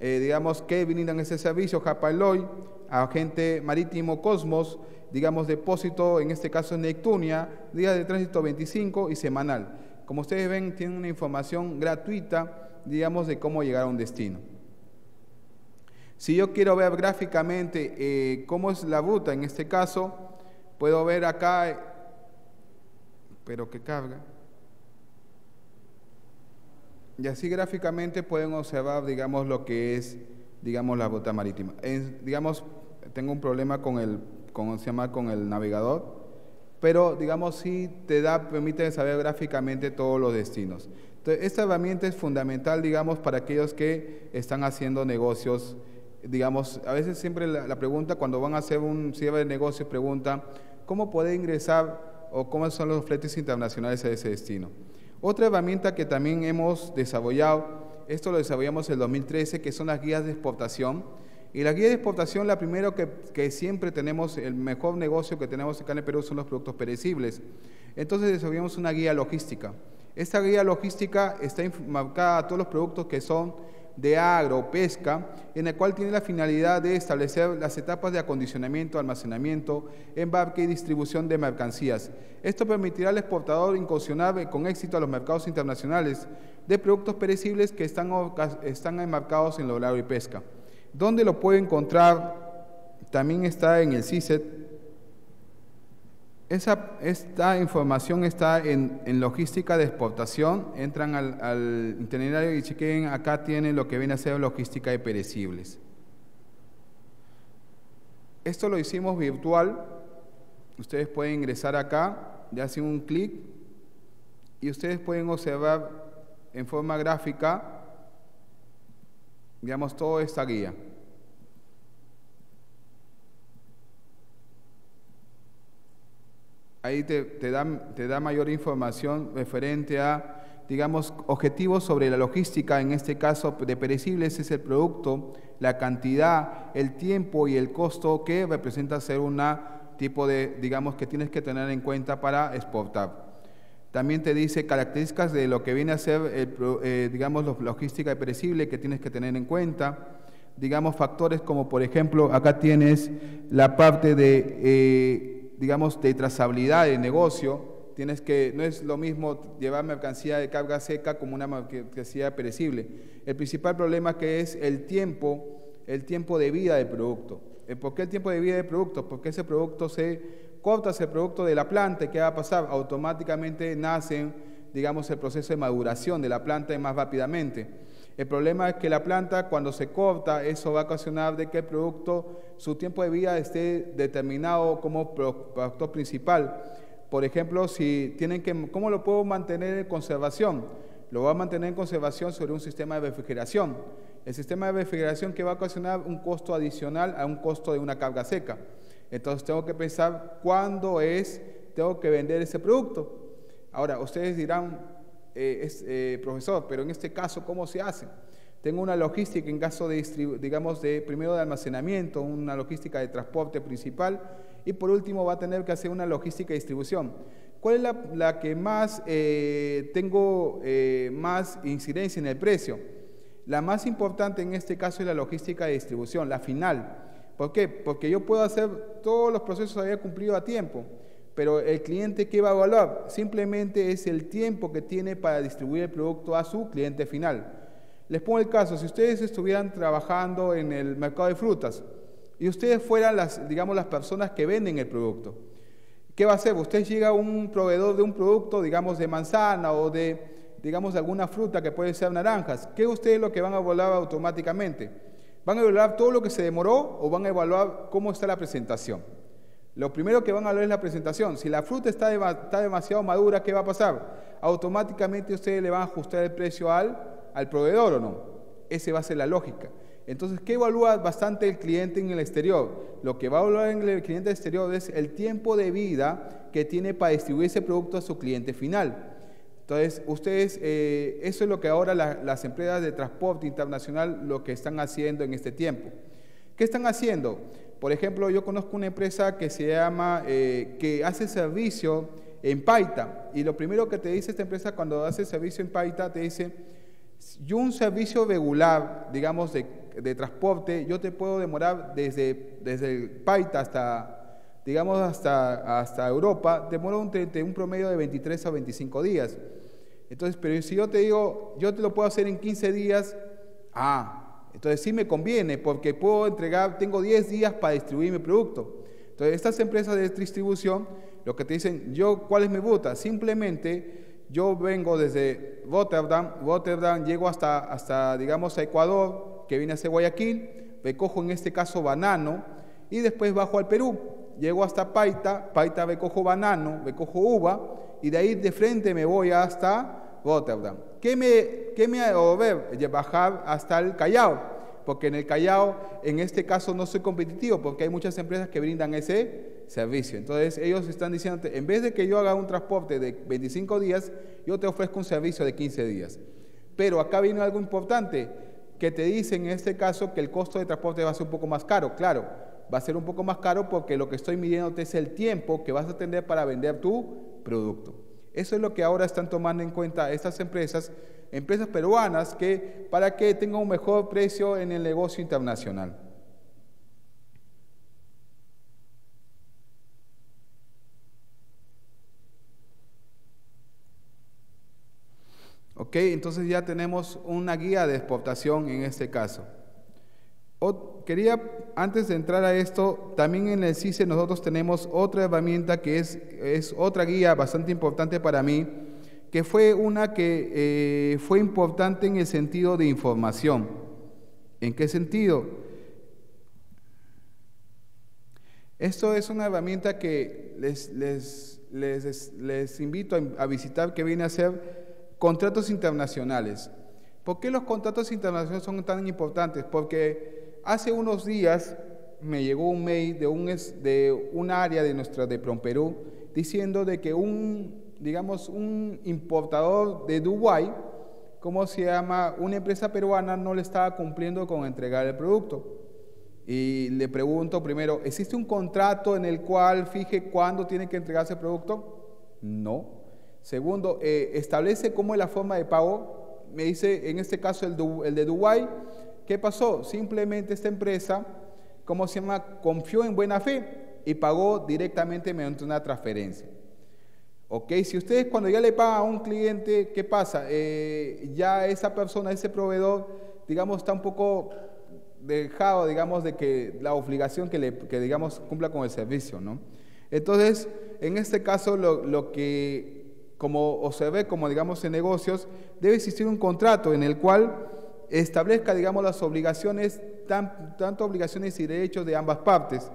S1: eh, digamos, que brindan ese servicio, Japaloy, agente marítimo Cosmos, digamos, depósito, en este caso Neptunia, días de tránsito 25 y semanal. Como ustedes ven, tienen una información gratuita, digamos, de cómo llegar a un destino. Si yo quiero ver gráficamente eh, cómo es la ruta, en este caso, puedo ver acá, pero que carga. Y así gráficamente pueden observar, digamos, lo que es, digamos, la ruta marítima. digamos, tengo un problema con el, con, se llama, con el navegador, pero, digamos, sí te da, permite saber gráficamente todos los destinos. Entonces, esta herramienta es fundamental, digamos, para aquellos que están haciendo negocios, digamos, a veces siempre la, pregunta, cuando van a hacer un cierre de negocio, pregunta, ¿cómo puede ingresar o cómo son los fletes internacionales a ese destino? Otra herramienta que también hemos desarrollado, esto lo desarrollamos en el 2013, que son las guías de exportación. Y la guía de exportación, la primero que, siempre tenemos, el mejor negocio que tenemos acá en el Perú son los productos perecibles. Entonces desarrollamos una guía logística. Esta guía logística está marcada a todos los productos que son de agro, pesca, en el cual tiene la finalidad de establecer las etapas de acondicionamiento, almacenamiento, embarque y distribución de mercancías. Esto permitirá al exportador incursionar con éxito a los mercados internacionales de productos perecibles que están, están enmarcados en lo agro y pesca. ¿Dónde lo puede encontrar? también está en el CISET. Esa, esta información está en, logística de exportación. Entran al, itinerario y chequen, acá tienen lo que viene a ser logística de perecibles. Esto lo hicimos virtual. Ustedes pueden ingresar acá, ya hacen un clic y ustedes pueden observar en forma gráfica, digamos, toda esta guía. Ahí te, da, te da mayor información referente a, digamos, objetivos sobre la logística, en este caso de perecibles es el producto, la cantidad, el tiempo y el costo que representa ser una tipo de, digamos, que tienes que tener en cuenta para exportar. También te dice características de lo que viene a ser, eh, digamos, logística perecible que tienes que tener en cuenta. Digamos, factores como, por ejemplo, acá tienes la parte de... Eh, digamos, de trazabilidad de negocio, tienes que, no es lo mismo llevar mercancía de carga seca como una mercancía perecible. El principal problema que es el tiempo, el tiempo de vida del producto. Eh, ¿Por qué el tiempo de vida del producto? Porque ese producto se corta ese producto de la planta, ¿qué va a pasar? Automáticamente nace, digamos, el proceso de maduración de la planta más rápidamente. El problema es que la planta cuando se corta, eso va a ocasionar de que el producto, su tiempo de vida esté determinado como producto principal. Por ejemplo, si tienen que, ¿cómo lo puedo mantener en conservación? Lo voy a mantener en conservación sobre un sistema de refrigeración. El sistema de refrigeración que va a ocasionar un costo adicional a un costo de una carga seca. Entonces tengo que pensar cuándo es, tengo que vender ese producto. Ahora, ustedes dirán, eh, es, eh, profesor, pero en este caso, ¿cómo se hace? Tengo una logística en caso de, digamos, de primero de almacenamiento, una logística de transporte principal y por último va a tener que hacer una logística de distribución. ¿Cuál es la, que más eh, tengo más incidencia en el precio? La más importante en este caso es la logística de distribución, la final. ¿Por qué? Porque yo puedo hacer todos los procesos había cumplido a tiempo pero el cliente, ¿qué va a evaluar? Simplemente es el tiempo que tiene para distribuir el producto a su cliente final. Les pongo el caso, si ustedes estuvieran trabajando en el mercado de frutas y ustedes fueran las, digamos, las personas que venden el producto, ¿qué va a hacer? Usted llega a un proveedor de un producto, digamos, de manzana o de, digamos, alguna fruta que puede ser naranjas. ¿Qué ustedes lo que van a evaluar automáticamente? ¿Van a evaluar todo lo que se demoró o van a evaluar cómo está la presentación? Lo primero que van a ver es la presentación. Si la fruta está, demasiado madura, ¿qué va a pasar? Automáticamente ustedes le van a ajustar el precio al, al proveedor o no. Esa va a ser la lógica. Entonces, ¿qué evalúa bastante el cliente en el exterior? Lo que va a evaluar el cliente exterior es el tiempo de vida que tiene para distribuir ese producto a su cliente final. Entonces, ustedes, eh, eso es lo que ahora las empresas de transporte internacional lo que están haciendo en este tiempo. ¿Qué están haciendo? Por ejemplo, yo conozco una empresa que se llama, eh, que hace servicio en Paita. Y lo primero que te dice esta empresa cuando hace servicio en Paita, te dice, yo un servicio regular, digamos, de, transporte, yo te puedo demorar desde, desde Paita hasta, digamos, hasta, hasta Europa, demora un, un promedio de 23 a 25 días. Entonces, pero si yo te digo, yo te lo puedo hacer en 15 días, ah, entonces sí me conviene porque puedo entregar, tengo 10 días para distribuir mi producto. Entonces estas empresas de distribución, lo que te dicen, yo, ¿cuál es mi ruta? Simplemente yo vengo desde Rotterdam, Rotterdam llego hasta, hasta, digamos, a Ecuador, que viene a ser Guayaquil, recojo en este caso banano y después bajo al Perú. Llego hasta Paita, Paita recojo banano, recojo uva y de ahí de frente me voy hasta Rotterdam. ¿Qué me, qué me a ver? Bajar hasta el Callao, porque en el Callao, en este caso, no soy competitivo, porque hay muchas empresas que brindan ese servicio. Entonces, ellos están diciendo, en vez de que yo haga un transporte de 25 días, yo te ofrezco un servicio de 15 días. Pero acá viene algo importante, que te dicen en este caso que el costo de transporte va a ser un poco más caro. Claro, va a ser un poco más caro porque lo que estoy midiéndote es el tiempo que vas a tener para vender tu producto. Eso es lo que ahora están tomando en cuenta estas empresas, empresas peruanas, que, para que tengan un mejor precio en el negocio internacional. Ok, entonces ya tenemos una guía de exportación en este caso. Quería, antes de entrar a esto, también en el CICE nosotros tenemos otra herramienta que es, es otra guía bastante importante para mí, que fue una que eh, fue importante en el sentido de información. ¿En qué sentido? Esto es una herramienta que les, les, les, invito a, a visitar, que viene a ser contratos internacionales. ¿Por qué los contratos internacionales son tan importantes? Porque Hace unos días me llegó un mail de un, área de nuestra de Perú diciendo de que un, digamos, un importador de Dubái, ¿cómo se llama? Una empresa peruana no le estaba cumpliendo con entregar el producto. Y le pregunto primero, ¿existe un contrato en el cual fije cuándo tiene que entregarse el producto? No. Segundo, eh, establece cómo es la forma de pago. Me dice, en este caso el, el de Dubái, ¿Qué pasó? Simplemente esta empresa, ¿cómo se llama? Confió en buena fe y pagó directamente mediante una transferencia. ¿Ok? Si ustedes cuando ya le pagan a un cliente, ¿qué pasa? Eh, ya esa persona, ese proveedor, digamos, está un poco dejado, digamos, de que la obligación que, le, digamos, cumpla con el servicio, ¿no? Entonces, en este caso, lo, lo que, como observé, como digamos en negocios, debe existir un contrato en el cual establezca, digamos, las obligaciones, tanto obligaciones y derechos de ambas partes.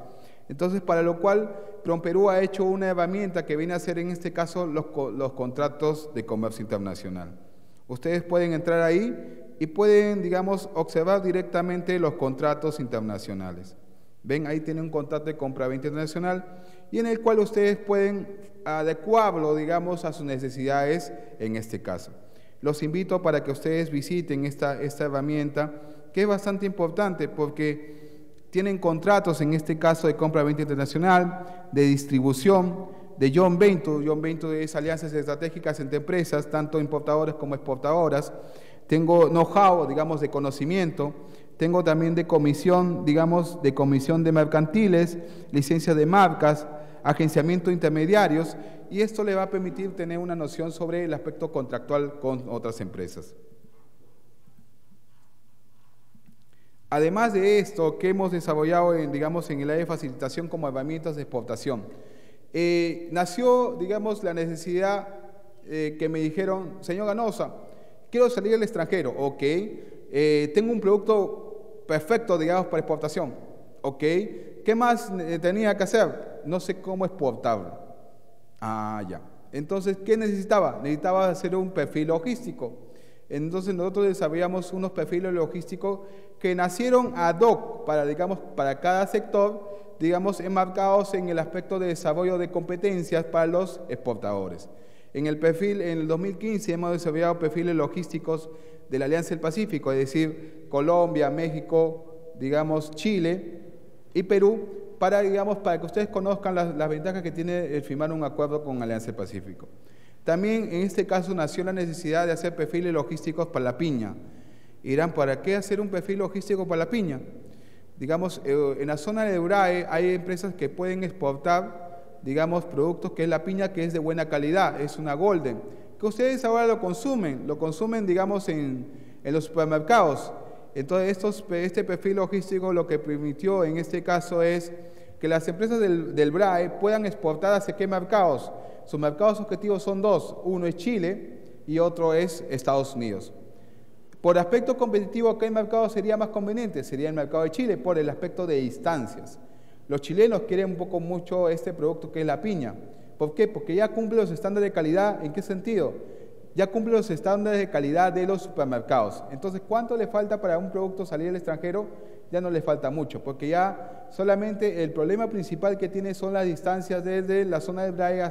S1: Entonces, para lo cual, Perú ha hecho una herramienta que viene a ser, en este caso, los, los contratos de comercio internacional. Ustedes pueden entrar ahí y pueden, digamos, observar directamente los contratos internacionales. Ven, ahí tiene un contrato de compra-venta internacional y en el cual ustedes pueden adecuarlo, digamos, a sus necesidades en este caso. Los invito para que ustedes visiten esta, esta herramienta, que es bastante importante porque tienen contratos, en este caso de compra-venta internacional, de distribución, de John Venture. John Venture es alianzas estratégicas entre empresas, tanto importadoras como exportadoras. Tengo know-how, digamos, de conocimiento. Tengo también de comisión, digamos, de comisión de mercantiles, licencia de marcas, agenciamiento intermediarios y esto le va a permitir tener una noción sobre el aspecto contractual con otras empresas. Además de esto, que hemos desarrollado en, digamos, en el área de facilitación como herramientas de exportación, eh, nació, digamos, la necesidad eh, que me dijeron, señor Ganosa, quiero salir al extranjero, ok, eh, tengo un producto perfecto, digamos, para exportación, ok, ¿qué más tenía que hacer? No sé cómo exportarlo. Ah, ya. Entonces, ¿qué necesitaba? Necesitaba hacer un perfil logístico. Entonces nosotros desarrollamos unos perfiles logísticos que nacieron ad hoc para, digamos, para cada sector, digamos, enmarcados en el aspecto de desarrollo de competencias para los exportadores. En el perfil, en el 2015 hemos desarrollado perfiles logísticos de la Alianza del Pacífico, es decir, Colombia, México, digamos, Chile y Perú, para, digamos, para que ustedes conozcan las, ventajas que tiene el firmar un acuerdo con Alianza Pacífico. También en este caso nació la necesidad de hacer perfiles logísticos para la piña. Irán, ¿para qué hacer un perfil logístico para la piña? Digamos, eh, en la zona de Urae hay empresas que pueden exportar, digamos, productos que es la piña que es de buena calidad, es una golden, que ustedes ahora lo consumen, lo consumen, digamos, en los supermercados. Entonces, estos, este perfil logístico lo que permitió en este caso es que las empresas del, del BRAE puedan exportar hacia qué mercados. Sus mercados objetivos son dos, uno es Chile y otro es Estados Unidos. Por aspecto competitivo, ¿qué mercado sería más conveniente? Sería el mercado de Chile por el aspecto de distancias. Los chilenos quieren un poco mucho este producto que es la piña. ¿Por qué? Porque ya cumple los estándares de calidad. ¿En qué sentido? Ya cumple los estándares de calidad de los supermercados. Entonces, ¿cuánto le falta para un producto salir al extranjero? ya no le falta mucho, porque ya solamente el problema principal que tiene son las distancias desde la zona de Braga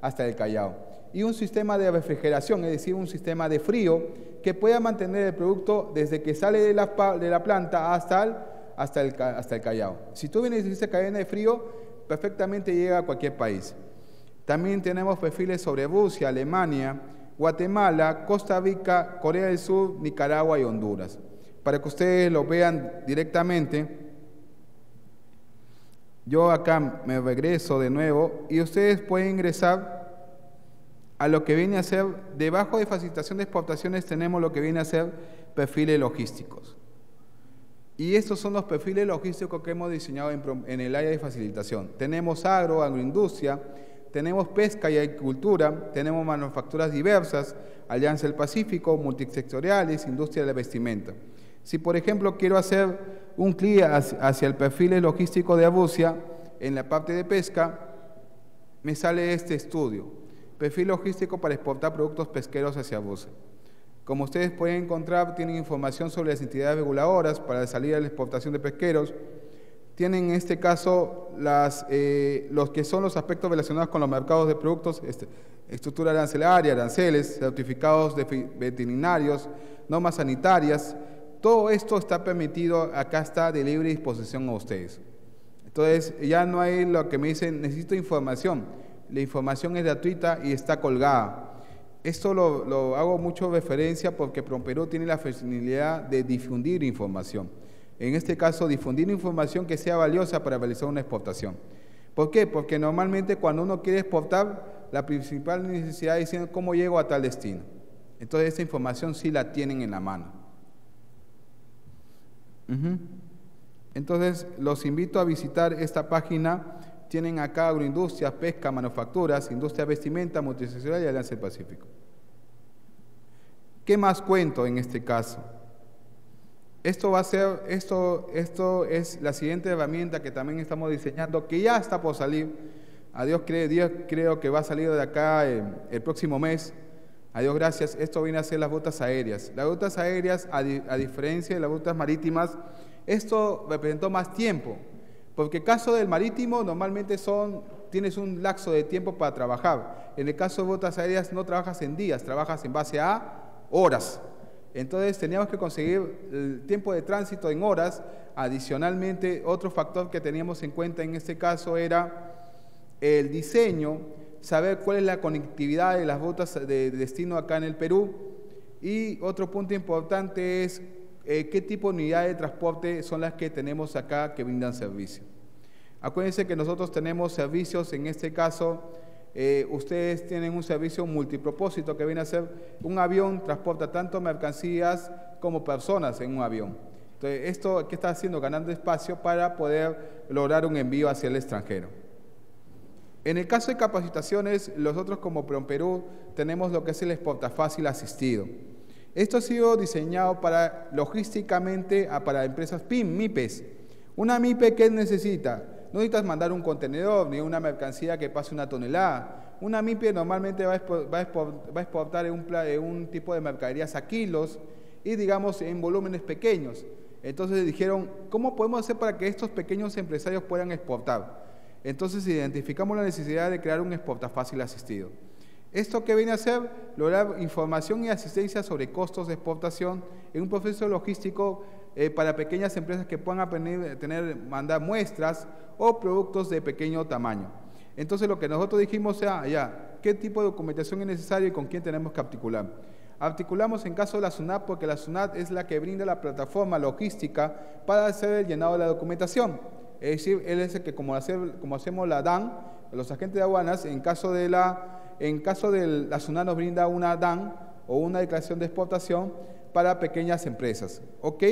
S1: hasta el, Callao. Y un sistema de refrigeración, es decir, un sistema de frío que pueda mantener el producto desde que sale de la, de la planta hasta el, hasta, el, hasta el Callao. Si tú vienes esa cadena de frío, perfectamente llega a cualquier país. También tenemos perfiles sobre Rusia, Alemania, Guatemala, Costa Rica, Corea del Sur, Nicaragua y Honduras para que ustedes lo vean directamente. Yo acá me regreso de nuevo y ustedes pueden ingresar a lo que viene a ser, debajo de facilitación de exportaciones tenemos lo que viene a ser perfiles logísticos. Y estos son los perfiles logísticos que hemos diseñado en, el área de facilitación. Tenemos agro, agroindustria, tenemos pesca y agricultura, tenemos manufacturas diversas, Alianza del Pacífico, multisectoriales, industria de la vestimenta. Si, por ejemplo, quiero hacer un clic hacia el perfil logístico de Abusia, en la parte de pesca, me sale este estudio, perfil logístico para exportar productos pesqueros hacia Abusia. Como ustedes pueden encontrar, tienen información sobre las entidades reguladoras para la salida de la exportación de pesqueros. Tienen en este caso las, eh, los que son los aspectos relacionados con los mercados de productos, este, estructura arancelaria, aranceles, certificados veterinarios, normas sanitarias. Todo esto está permitido, acá está de libre disposición a ustedes. Entonces, ya no hay lo que me dicen, necesito información. La información es gratuita y está colgada. Esto lo, hago mucho referencia porque PROMPERÚ tiene la facilidad de difundir información. En este caso, difundir información que sea valiosa para realizar una exportación. ¿Por qué? Porque normalmente cuando uno quiere exportar, la principal necesidad es cómo llego a tal destino. Entonces, esa información sí la tienen en la mano. Entonces, los invito a visitar esta página. Tienen acá agroindustria, pesca, manufacturas, industria vestimenta, multisectorial y Alianza del Pacífico. ¿Qué más cuento en este caso? Esto va a ser, esto, esto es la siguiente herramienta que también estamos diseñando, que ya está por salir. A Dios, creo, Dios creo que va a salir de acá eh, el próximo mes. A Dios gracias. Esto viene a ser las rutas aéreas. Las rutas aéreas, a, a diferencia de las rutas marítimas, esto representó más tiempo. Porque el caso del marítimo normalmente son, tienes un lapso de tiempo para trabajar. En el caso de rutas aéreas no trabajas en días, trabajas en base a horas. Entonces teníamos que conseguir el tiempo de tránsito en horas. Adicionalmente, otro factor que teníamos en cuenta en este caso era el diseño, saber cuál es la conectividad de las rutas de destino acá en el Perú. Y otro punto importante es eh, qué tipo de unidades de transporte son las que tenemos acá que brindan servicio. Acuérdense que nosotros tenemos servicios, en este caso, eh, ustedes tienen un servicio multipropósito que viene a ser un avión, transporta tanto mercancías como personas en un avión. Entonces, esto ¿qué está haciendo? Ganando espacio para poder lograr un envío hacia el extranjero. En el caso de capacitaciones, nosotros como Perú tenemos lo que es el exporta fácil asistido. Esto ha sido diseñado para logísticamente para empresas PIM, MIPES. Una MIPE, ¿qué necesita? No necesitas mandar un contenedor ni una mercancía que pase una tonelada. Una MIPE normalmente va a exportar un, un tipo de mercaderías a kilos y digamos en volúmenes pequeños. Entonces dijeron, ¿cómo podemos hacer para que estos pequeños empresarios puedan exportar? Entonces identificamos la necesidad de crear un exporta fácil asistido. ¿Esto qué viene a hacer? Lograr información y asistencia sobre costos de exportación en un proceso logístico eh, para pequeñas empresas que puedan aprender, tener, mandar muestras o productos de pequeño tamaño. Entonces lo que nosotros dijimos sea, ya, ¿qué tipo de documentación es necesario y con quién tenemos que articular? Articulamos en caso de la SUNAT porque la SUNAT es la que brinda la plataforma logística para hacer el llenado de la documentación. Es decir, él es el que como, como hacemos la DAN, los agentes de aduanas, en caso de la, en caso de la SUNAT nos brinda una DAN o una declaración de exportación, para pequeñas empresas. ¿Ok?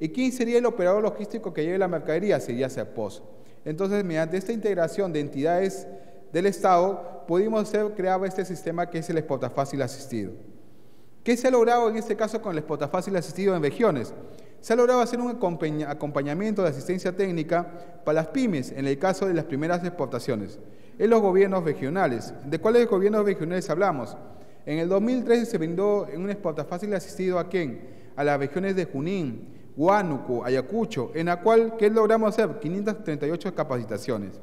S1: ¿Y quién sería el operador logístico que lleve la mercadería? Sería SEPOS. Entonces, mediante esta integración de entidades del Estado, pudimos hacer, crear este sistema que es el fácil asistido. ¿Qué se ha logrado en este caso con el fácil asistido en regiones? Se ha logrado hacer un acompañamiento de asistencia técnica para las pymes en el caso de las primeras exportaciones en los gobiernos regionales. ¿De cuáles gobiernos regionales hablamos? En el 2013 se brindó en un fácil asistido a quién? A las regiones de Junín, Huánuco, Ayacucho, en la cual, ¿qué logramos hacer? 538 capacitaciones.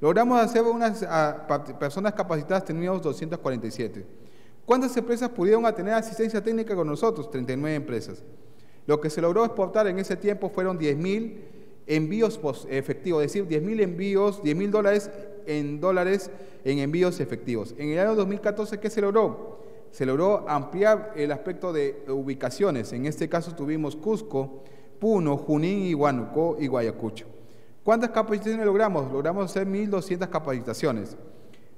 S1: Logramos hacer unas personas capacitadas, teníamos 247. ¿Cuántas empresas pudieron tener asistencia técnica con nosotros? 39 empresas. Lo que se logró exportar en ese tiempo fueron 10.000 envíos efectivos, es decir, 10.000 envíos, 10.000 dólares en dólares en envíos efectivos. En el año 2014, ¿qué se logró? Se logró ampliar el aspecto de ubicaciones. En este caso tuvimos Cusco, Puno, Junín, Iguanuco y Guayacucho. ¿Cuántas capacitaciones logramos? Logramos hacer 1.200 capacitaciones.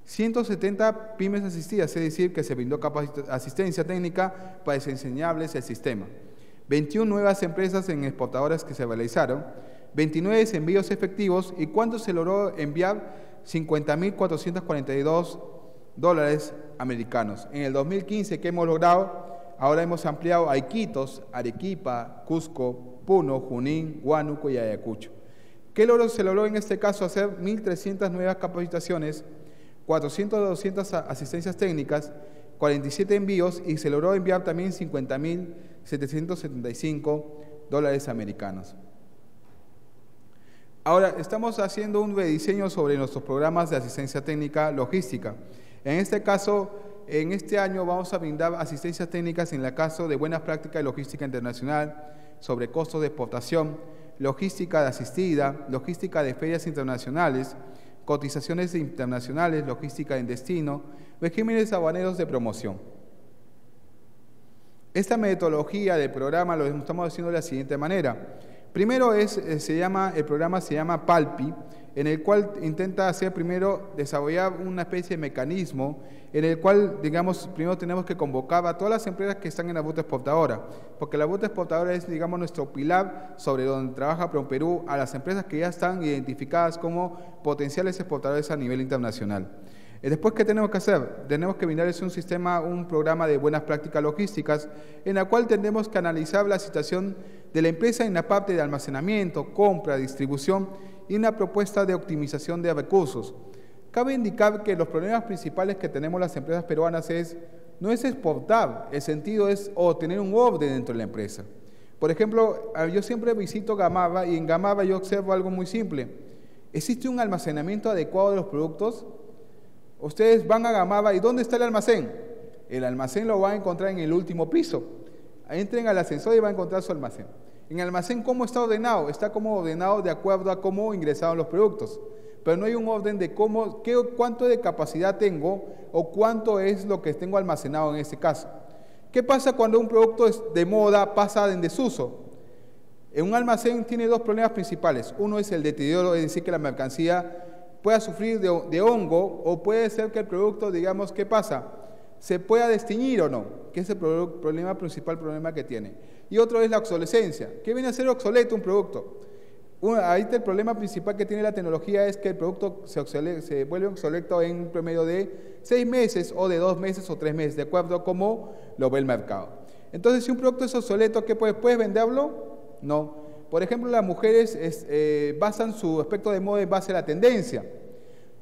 S1: 170 pymes asistidas, es decir, que se brindó asistencia técnica para enseñables el sistema. 21 nuevas empresas en exportadoras que se realizaron, 29 envíos efectivos y cuánto se logró enviar 50.442 dólares americanos. En el 2015 que hemos logrado, ahora hemos ampliado a Iquitos, Arequipa, Cusco, Puno, Junín, Huánuco y Ayacucho. ¿Qué logro se logró en este caso? Hacer 1.300 nuevas capacitaciones, 400 200 asistencias técnicas, 47 envíos y se logró enviar también 50.775 dólares americanos. Ahora, estamos haciendo un rediseño sobre nuestros programas de asistencia técnica logística. En este caso, en este año vamos a brindar asistencias técnicas en el caso de buenas prácticas de logística internacional, sobre costos de exportación, logística de asistida, logística de ferias internacionales, cotizaciones internacionales, logística en destino, regímenes aduaneros de promoción. Esta metodología del programa lo estamos haciendo de la siguiente manera. Primero es, eh, se llama, el programa se llama Palpi, en el cual intenta hacer primero desarrollar una especie de mecanismo en el cual, digamos, primero tenemos que convocar a todas las empresas que están en la ruta exportadora, porque la ruta exportadora es, digamos, nuestro pilar sobre donde trabaja Perú a las empresas que ya están identificadas como potenciales exportadores a nivel internacional. Eh, después, ¿qué tenemos que hacer? Tenemos que brindarles un sistema, un programa de buenas prácticas logísticas, en la cual tendremos que analizar la situación de la empresa en la parte de almacenamiento, compra, distribución y una propuesta de optimización de recursos. Cabe indicar que los problemas principales que tenemos las empresas peruanas es no es exportar, el sentido es o tener un orden dentro de la empresa. Por ejemplo, ah, yo siempre visito Gamava y en Gamava yo observo algo muy simple. ¿Existe un almacenamiento adecuado de los productos? Ustedes van a Gamava y ¿dónde está el almacén? El almacén lo van a encontrar en el último piso. Entren al ascensor y van a encontrar su almacén. En almacén, ¿cómo está ordenado? Está como ordenado de acuerdo a cómo ingresaron los productos. Pero no hay un orden de cómo, qué, cuánto de capacidad tengo o cuánto es lo que tengo almacenado en este caso. ¿Qué pasa cuando un producto es de moda pasa en desuso? En un almacén tiene dos problemas principales. Uno es el deterioro, es decir, que la mercancía pueda sufrir de, de hongo o puede ser que el producto, digamos, ¿qué pasa? se pueda destiñir o no, que es el problema principal problema que tiene. Y otro es la obsolescencia. ¿Qué viene a ser obsoleto un producto? ahí está el problema principal que tiene la tecnología es que el producto se, vuelve obsoleto en un promedio de seis meses o de dos meses o tres meses, de acuerdo a cómo lo ve el mercado. Entonces, si un producto es obsoleto, ¿qué puedes, ¿puedes venderlo? No. Por ejemplo, las mujeres eh, basan su aspecto de moda en base a la tendencia.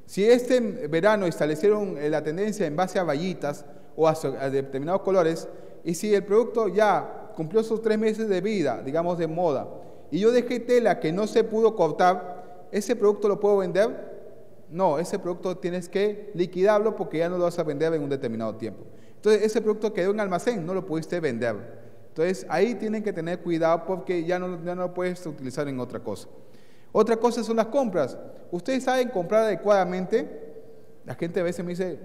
S1: Si este verano establecieron eh, la tendencia en base a vallitas o a, determinados colores, y si el producto ya cumplió sus tres meses de vida, digamos de moda, y yo dejé tela que no se pudo cortar, ¿ese producto lo puedo vender? No, ese producto tienes que liquidarlo porque ya no lo vas a vender en un determinado tiempo. Entonces, ese producto quedó en almacén, no lo pudiste vender. Entonces, ahí tienen que tener cuidado porque ya no, ya no lo puedes utilizar en otra cosa. Otra cosa son las compras. Ustedes saben comprar adecuadamente. La gente a veces me dice,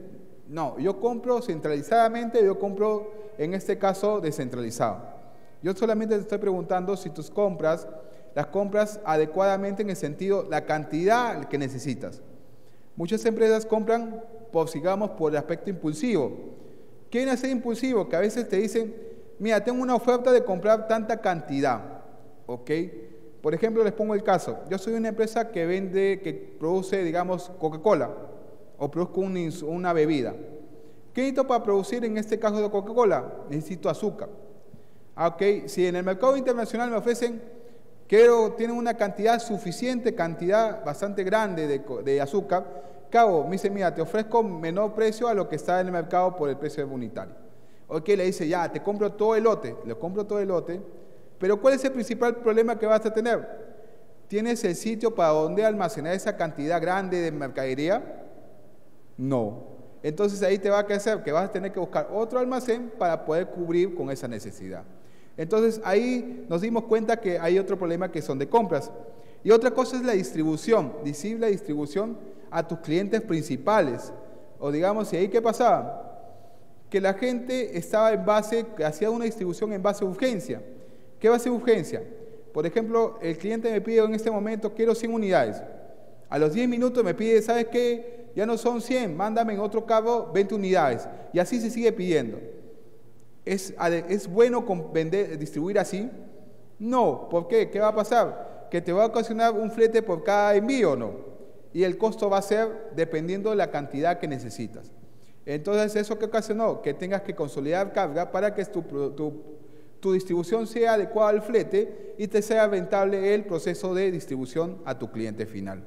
S1: no, yo compro centralizadamente, yo compro en este caso descentralizado. Yo solamente te estoy preguntando si tus compras, las compras adecuadamente en el sentido, la cantidad que necesitas. Muchas empresas compran, por, sigamos, por el aspecto impulsivo. ¿Qué viene a ser impulsivo? Que a veces te dicen, mira, tengo una oferta de comprar tanta cantidad, ¿ok? Por ejemplo, les pongo el caso. Yo soy una empresa que vende, que produce, digamos, Coca-Cola o produzco una bebida. ¿Qué necesito para producir en este caso de Coca-Cola? Necesito azúcar. Ah, ok, si en el mercado internacional me ofrecen, quiero, tienen una cantidad suficiente, cantidad bastante grande de, azúcar, ¿qué hago? Me dice, mira, te ofrezco menor precio a lo que está en el mercado por el precio unitario. Ok, le dice, ya, te compro todo el lote, le compro todo el lote, pero ¿cuál es el principal problema que vas a tener? ¿Tienes el sitio para donde almacenar esa cantidad grande de mercadería? No. Entonces ahí te va a hacer que vas a tener que buscar otro almacén para poder cubrir con esa necesidad. Entonces ahí nos dimos cuenta que hay otro problema que son de compras. Y otra cosa es la distribución, la distribución a tus clientes principales. O digamos, ¿y ahí qué pasaba? Que la gente estaba en base, hacía una distribución en base a urgencia. ¿Qué va a urgencia? Por ejemplo, el cliente me pide en este momento, quiero 100 unidades. A los 10 minutos me pide, ¿sabes qué? Ya no son 100, mándame en otro cabo 20 unidades. Y así se sigue pidiendo. ¿Es, ¿Es bueno vender, distribuir así? No. ¿Por qué? ¿Qué va a pasar? Que te va a ocasionar un flete por cada envío, ¿no? Y el costo va a ser dependiendo de la cantidad que necesitas. Entonces, ¿eso qué ocasionó? Que tengas que consolidar carga para que tu, tu distribución sea adecuada al flete y te sea rentable el proceso de distribución a tu cliente final.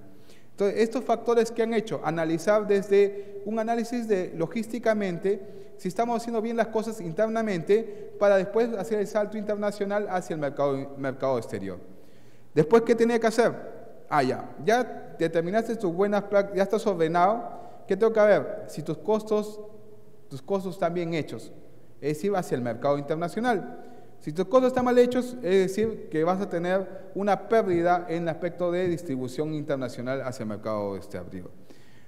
S1: Entonces, estos factores que han hecho, analizar desde un análisis de logísticamente, si estamos haciendo bien las cosas internamente, para después hacer el salto internacional hacia el mercado, mercado exterior. Después, ¿qué tenía que hacer? Ah, ya, ya determinaste tus buenas prácticas, ya estás ordenado. ¿Qué tengo que ver? Si tus costos, tus costos están bien hechos, es decir, hacia el mercado internacional. Si tus costos están mal hechos, es decir, que vas a tener una pérdida en el aspecto de distribución internacional hacia el mercado exterior.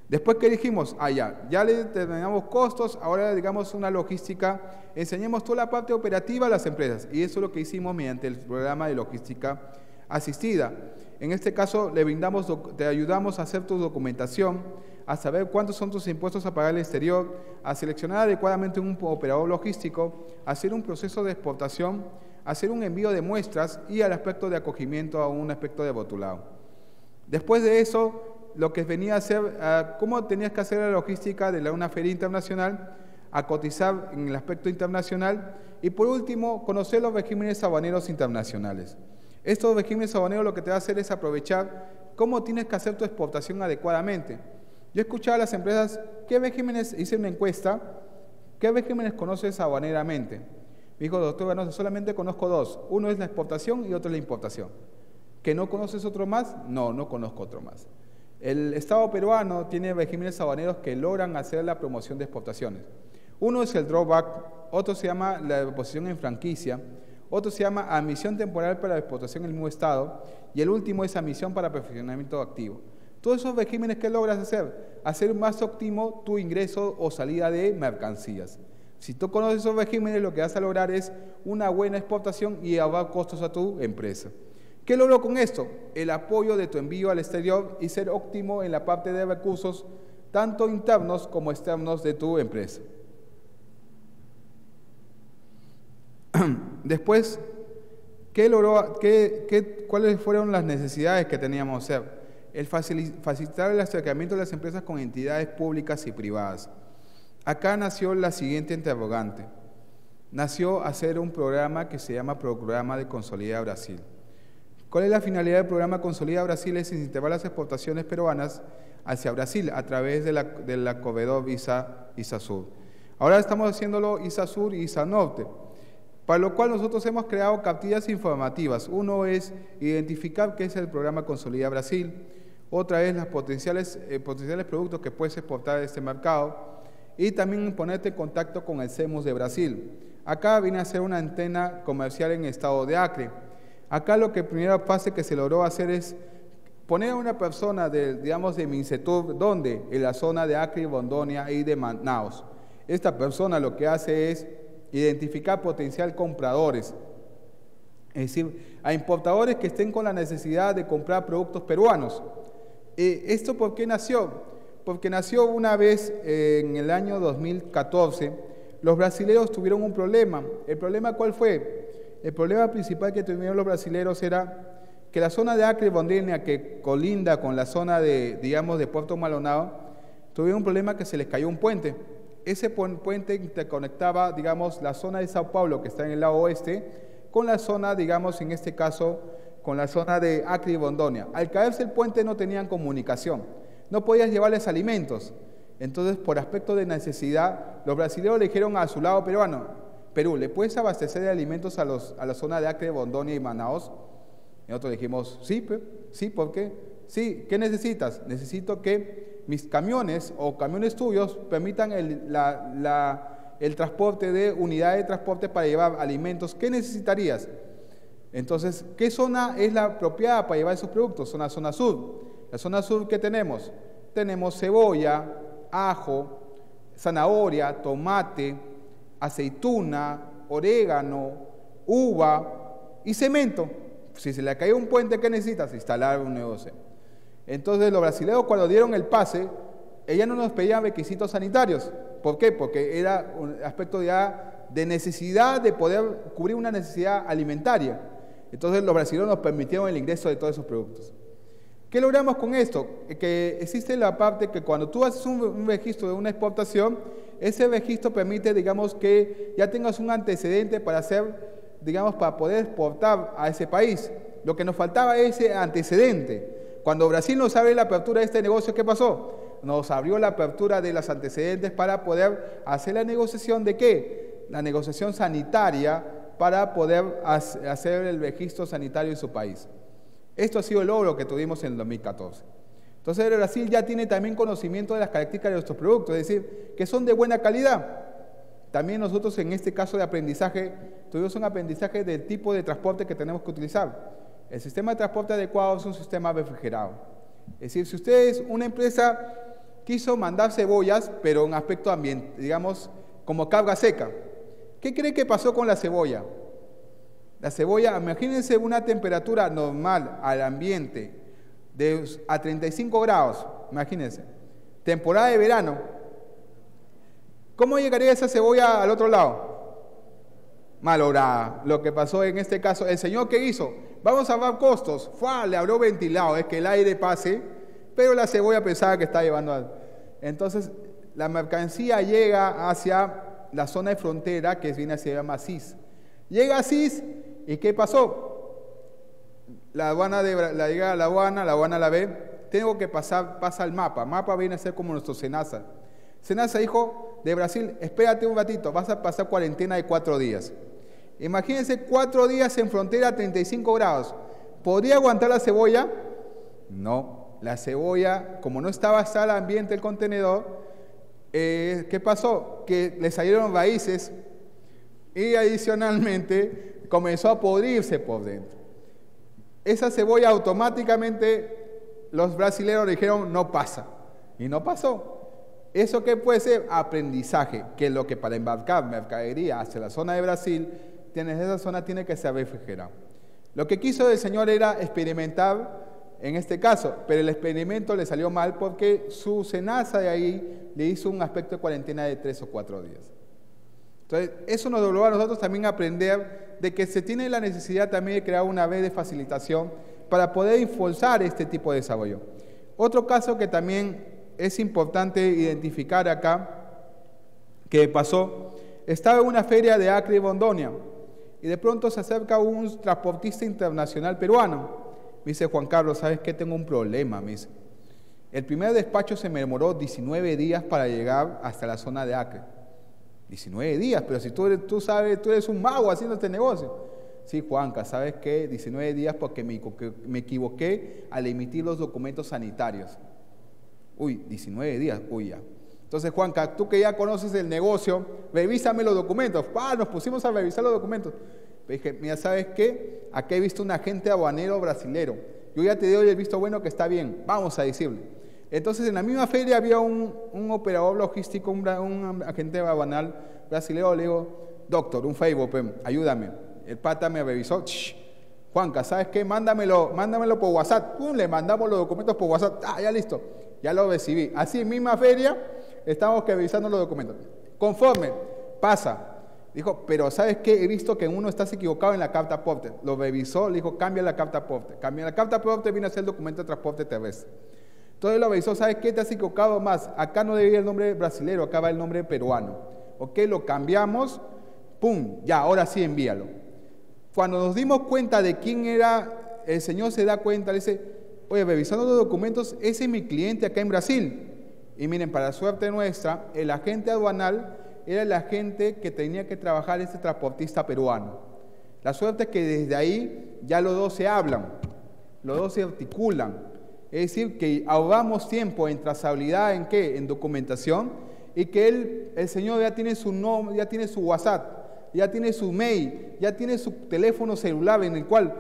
S1: Después que dijimos, ah, ya, ya le determinamos costos, ahora digamos una logística, enseñemos toda la parte operativa a las empresas. Y eso es lo que hicimos mediante el programa de logística asistida. En este caso, le brindamos, te ayudamos a hacer tu documentación, a saber cuántos son tus impuestos a pagar al exterior, a seleccionar adecuadamente un operador logístico, a hacer un proceso de exportación, a hacer un envío de muestras y al aspecto de acogimiento a un aspecto de botulado. Después de eso, lo que venía a ser, cómo tenías que hacer la logística de una feria internacional, a cotizar en el aspecto internacional y por último, conocer los regímenes sabaneros internacionales. Estos regímenes sabaneros lo que te va a hacer es aprovechar cómo tienes que hacer tu exportación adecuadamente. Yo escuchaba a las empresas, ¿qué regímenes? Hice una encuesta, ¿qué regímenes conoces aduaneramente? Me dijo, doctor Ganosa, solamente conozco dos. Uno es la exportación y otro es la importación. ¿Que no conoces otro más? No, no conozco otro más. El Estado peruano tiene regímenes aduaneros que logran hacer la promoción de exportaciones. Uno es el drawback, otro se llama la posición en franquicia, otro se llama admisión temporal para la exportación en el mismo Estado y el último es admisión para perfeccionamiento activo. Todos esos regímenes que logras hacer, hacer más óptimo tu ingreso o salida de mercancías. Si tú conoces esos regímenes, lo que vas a lograr es una buena exportación y ahorrar costos a tu empresa. ¿Qué logro con esto? El apoyo de tu envío al exterior y ser óptimo en la parte de recursos, tanto internos como externos de tu empresa. Después, ¿qué logró, qué, ¿cuáles fueron las necesidades que teníamos que hacer? El facilitar el acercamiento de las empresas con entidades públicas y privadas. Acá nació la siguiente interrogante. Nació hacer un programa que se llama Programa de Consolida Brasil. ¿Cuál es la finalidad del programa Consolida Brasil? Es incentivar las exportaciones peruanas hacia Brasil a través de la, del corredor ISA, ISA Sur. Ahora estamos haciéndolo ISA Sur y ISA Norte, para lo cual nosotros hemos creado captillas informativas. Uno es identificar qué es el programa Consolida Brasil, otra es los potenciales, eh, potenciales productos que puedes exportar de este mercado y también ponerte en contacto con el CEMUS de Brasil. Acá viene a ser una antena comercial en estado de Acre. Acá lo que primera fase que se logró hacer es poner a una persona de, digamos, de Mincetur, ¿dónde? En la zona de Acre, Bondonia y de Manaus. Esta persona lo que hace es identificar potencial compradores, es decir, a importadores que estén con la necesidad de comprar productos peruanos. Eh, ¿Esto por qué nació? Porque nació una vez eh, en el año 2014, los brasileños tuvieron un problema. ¿El problema cuál fue? El problema principal que tuvieron los brasileños era que la zona de Acre Bondenia, que colinda con la zona de, digamos, de Puerto Maldonado, tuvieron un problema que se les cayó un puente. Ese puente interconectaba, digamos, la zona de Sao Paulo, que está en el lado oeste, con la zona, digamos, en este caso, con la zona de Acre y Bondonia. Al caerse el puente no tenían comunicación, no podías llevarles alimentos. Entonces, por aspecto de necesidad, los brasileños le dijeron a su lado peruano, Perú, ¿le puedes abastecer de alimentos a, los, a la zona de Acre, Bondonia y Manaos? Y nosotros dijimos, sí, sí, ¿por qué? Sí, ¿qué necesitas? Necesito que mis camiones o camiones tuyos permitan el, el transporte de unidades de transporte para llevar alimentos. ¿Qué necesitarías? Entonces, ¿qué zona es la apropiada para llevar esos productos? Zona zona sur. La zona sur que tenemos, tenemos cebolla, ajo, zanahoria, tomate, aceituna, orégano, uva y cemento. Si se le cae un puente, ¿qué necesitas? Instalar un negocio. Entonces los brasileños cuando dieron el pase, ella no nos pedían requisitos sanitarios. ¿Por qué? Porque era un aspecto ya de necesidad de poder cubrir una necesidad alimentaria. Entonces los brasileños nos permitieron el ingreso de todos esos productos. ¿Qué logramos con esto? Que existe la parte que cuando tú haces un, registro de una exportación, ese registro permite, digamos, que ya tengas un antecedente para hacer, digamos, para poder exportar a ese país. Lo que nos faltaba es ese antecedente. Cuando Brasil nos abre la apertura de este negocio, ¿qué pasó? Nos abrió la apertura de los antecedentes para poder hacer la negociación de qué? La negociación sanitaria para poder hacer el registro sanitario en su país. Esto ha sido el logro que tuvimos en el 2014. Entonces Brasil ya tiene también conocimiento de las características de nuestros productos, es decir, que son de buena calidad. También nosotros en este caso de aprendizaje tuvimos un aprendizaje del tipo de transporte que tenemos que utilizar. El sistema de transporte adecuado es un sistema refrigerado. Es decir, si ustedes, una empresa quiso mandar cebollas, pero en aspecto ambiente, digamos, como carga seca, ¿qué cree que pasó con la cebolla? La cebolla, imagínense una temperatura normal al ambiente a 35 grados, imagínense, temporada de verano. ¿Cómo llegaría esa cebolla al otro lado? Malograda. Lo que pasó en este caso, el Señor que hizo, vamos a dar costos, ¡Fua! le abrió ventilado, es que el aire pase, pero la cebolla pensaba que está llevando. Entonces, la mercancía llega hacia la zona de frontera que viene hacia Macís. Llega a CIS ¿Y qué pasó? La aduana de, la llega a la aduana, la aduana la ve, tengo que pasar, pasa el mapa. Mapa viene a ser como nuestro Senasa. Senasa dijo de Brasil, espérate un ratito, vas a pasar cuarentena de cuatro días. Imagínense cuatro días en frontera a 35 grados. ¿Podría aguantar la cebolla? No, la cebolla, como no estaba el ambiente el contenedor, eh, ¿qué pasó? Que le salieron raíces y adicionalmente comenzó a podrirse por dentro. Esa cebolla automáticamente los brasileños dijeron no pasa. Y no pasó. ¿Eso qué puede ser? Aprendizaje, que lo que para embarcar mercadería hacia la zona de Brasil, tienes esa zona tiene que ser refrigerado. Lo que quiso el Señor era experimentar en este caso, pero el experimento le salió mal porque su cenaza de ahí le hizo un aspecto de cuarentena de tres o cuatro días. Entonces, eso nos obligó a nosotros también a aprender de que se tiene la necesidad también de crear una red de facilitación para poder impulsar este tipo de desarrollo. Otro caso que también es importante identificar acá, que pasó, estaba en una feria de Acre y Bondonia y de pronto se acerca un transportista internacional peruano. Me dice, Juan Carlos, ¿sabes qué? Tengo un problema, me dice. El primer despacho se me demoró 19 días para llegar hasta la zona de Acre. 19 días, pero si tú, eres, tú sabes, tú eres un mago haciendo este negocio. Sí, Juanca, ¿sabes qué? 19 días porque me, me equivoqué al emitir los documentos sanitarios. Uy, 19 días, uy ya. Entonces, Juanca, tú que ya conoces el negocio, revísame los documentos. Ah, nos pusimos a revisar los documentos. dije, mira, ¿sabes qué? Aquí he visto un agente aduanero brasilero. Yo ya te doy el visto bueno que está bien. Vamos a decirle. Entonces, en la misma feria había un, operador logístico, un, agente banal brasileño, le digo, doctor, un Facebook, ayúdame. El pata me revisó, Juanca, ¿sabes qué? Mándamelo, mándamelo por WhatsApp. le mandamos los documentos por WhatsApp. Ah, ya listo, ya lo recibí. Así, misma feria, estamos revisando los documentos. Conforme, pasa. Dijo, pero ¿sabes qué? He visto que uno está equivocado en la carta porte. Lo revisó, le dijo, cambia la carta porte. Cambia la carta porte, viene a ser el documento de transporte terrestre. Entonces lo avisó, ¿sabes qué? Te has equivocado más. Acá no debía el nombre brasilero, acá va el nombre peruano. ¿Ok? Lo cambiamos, ¡pum! Ya, ahora sí envíalo. Cuando nos dimos cuenta de quién era, el Señor se da cuenta, le dice, oye, revisando los documentos, ese es mi cliente acá en Brasil. Y miren, para suerte nuestra, el agente aduanal era el agente que tenía que trabajar este transportista peruano. La suerte es que desde ahí ya los dos se hablan, los dos se articulan. Es decir, que ahorramos tiempo en trazabilidad, ¿en qué? En documentación, y que el Señor ya tiene su nombre, ya tiene su WhatsApp, ya tiene su mail, ya tiene su teléfono celular en el cual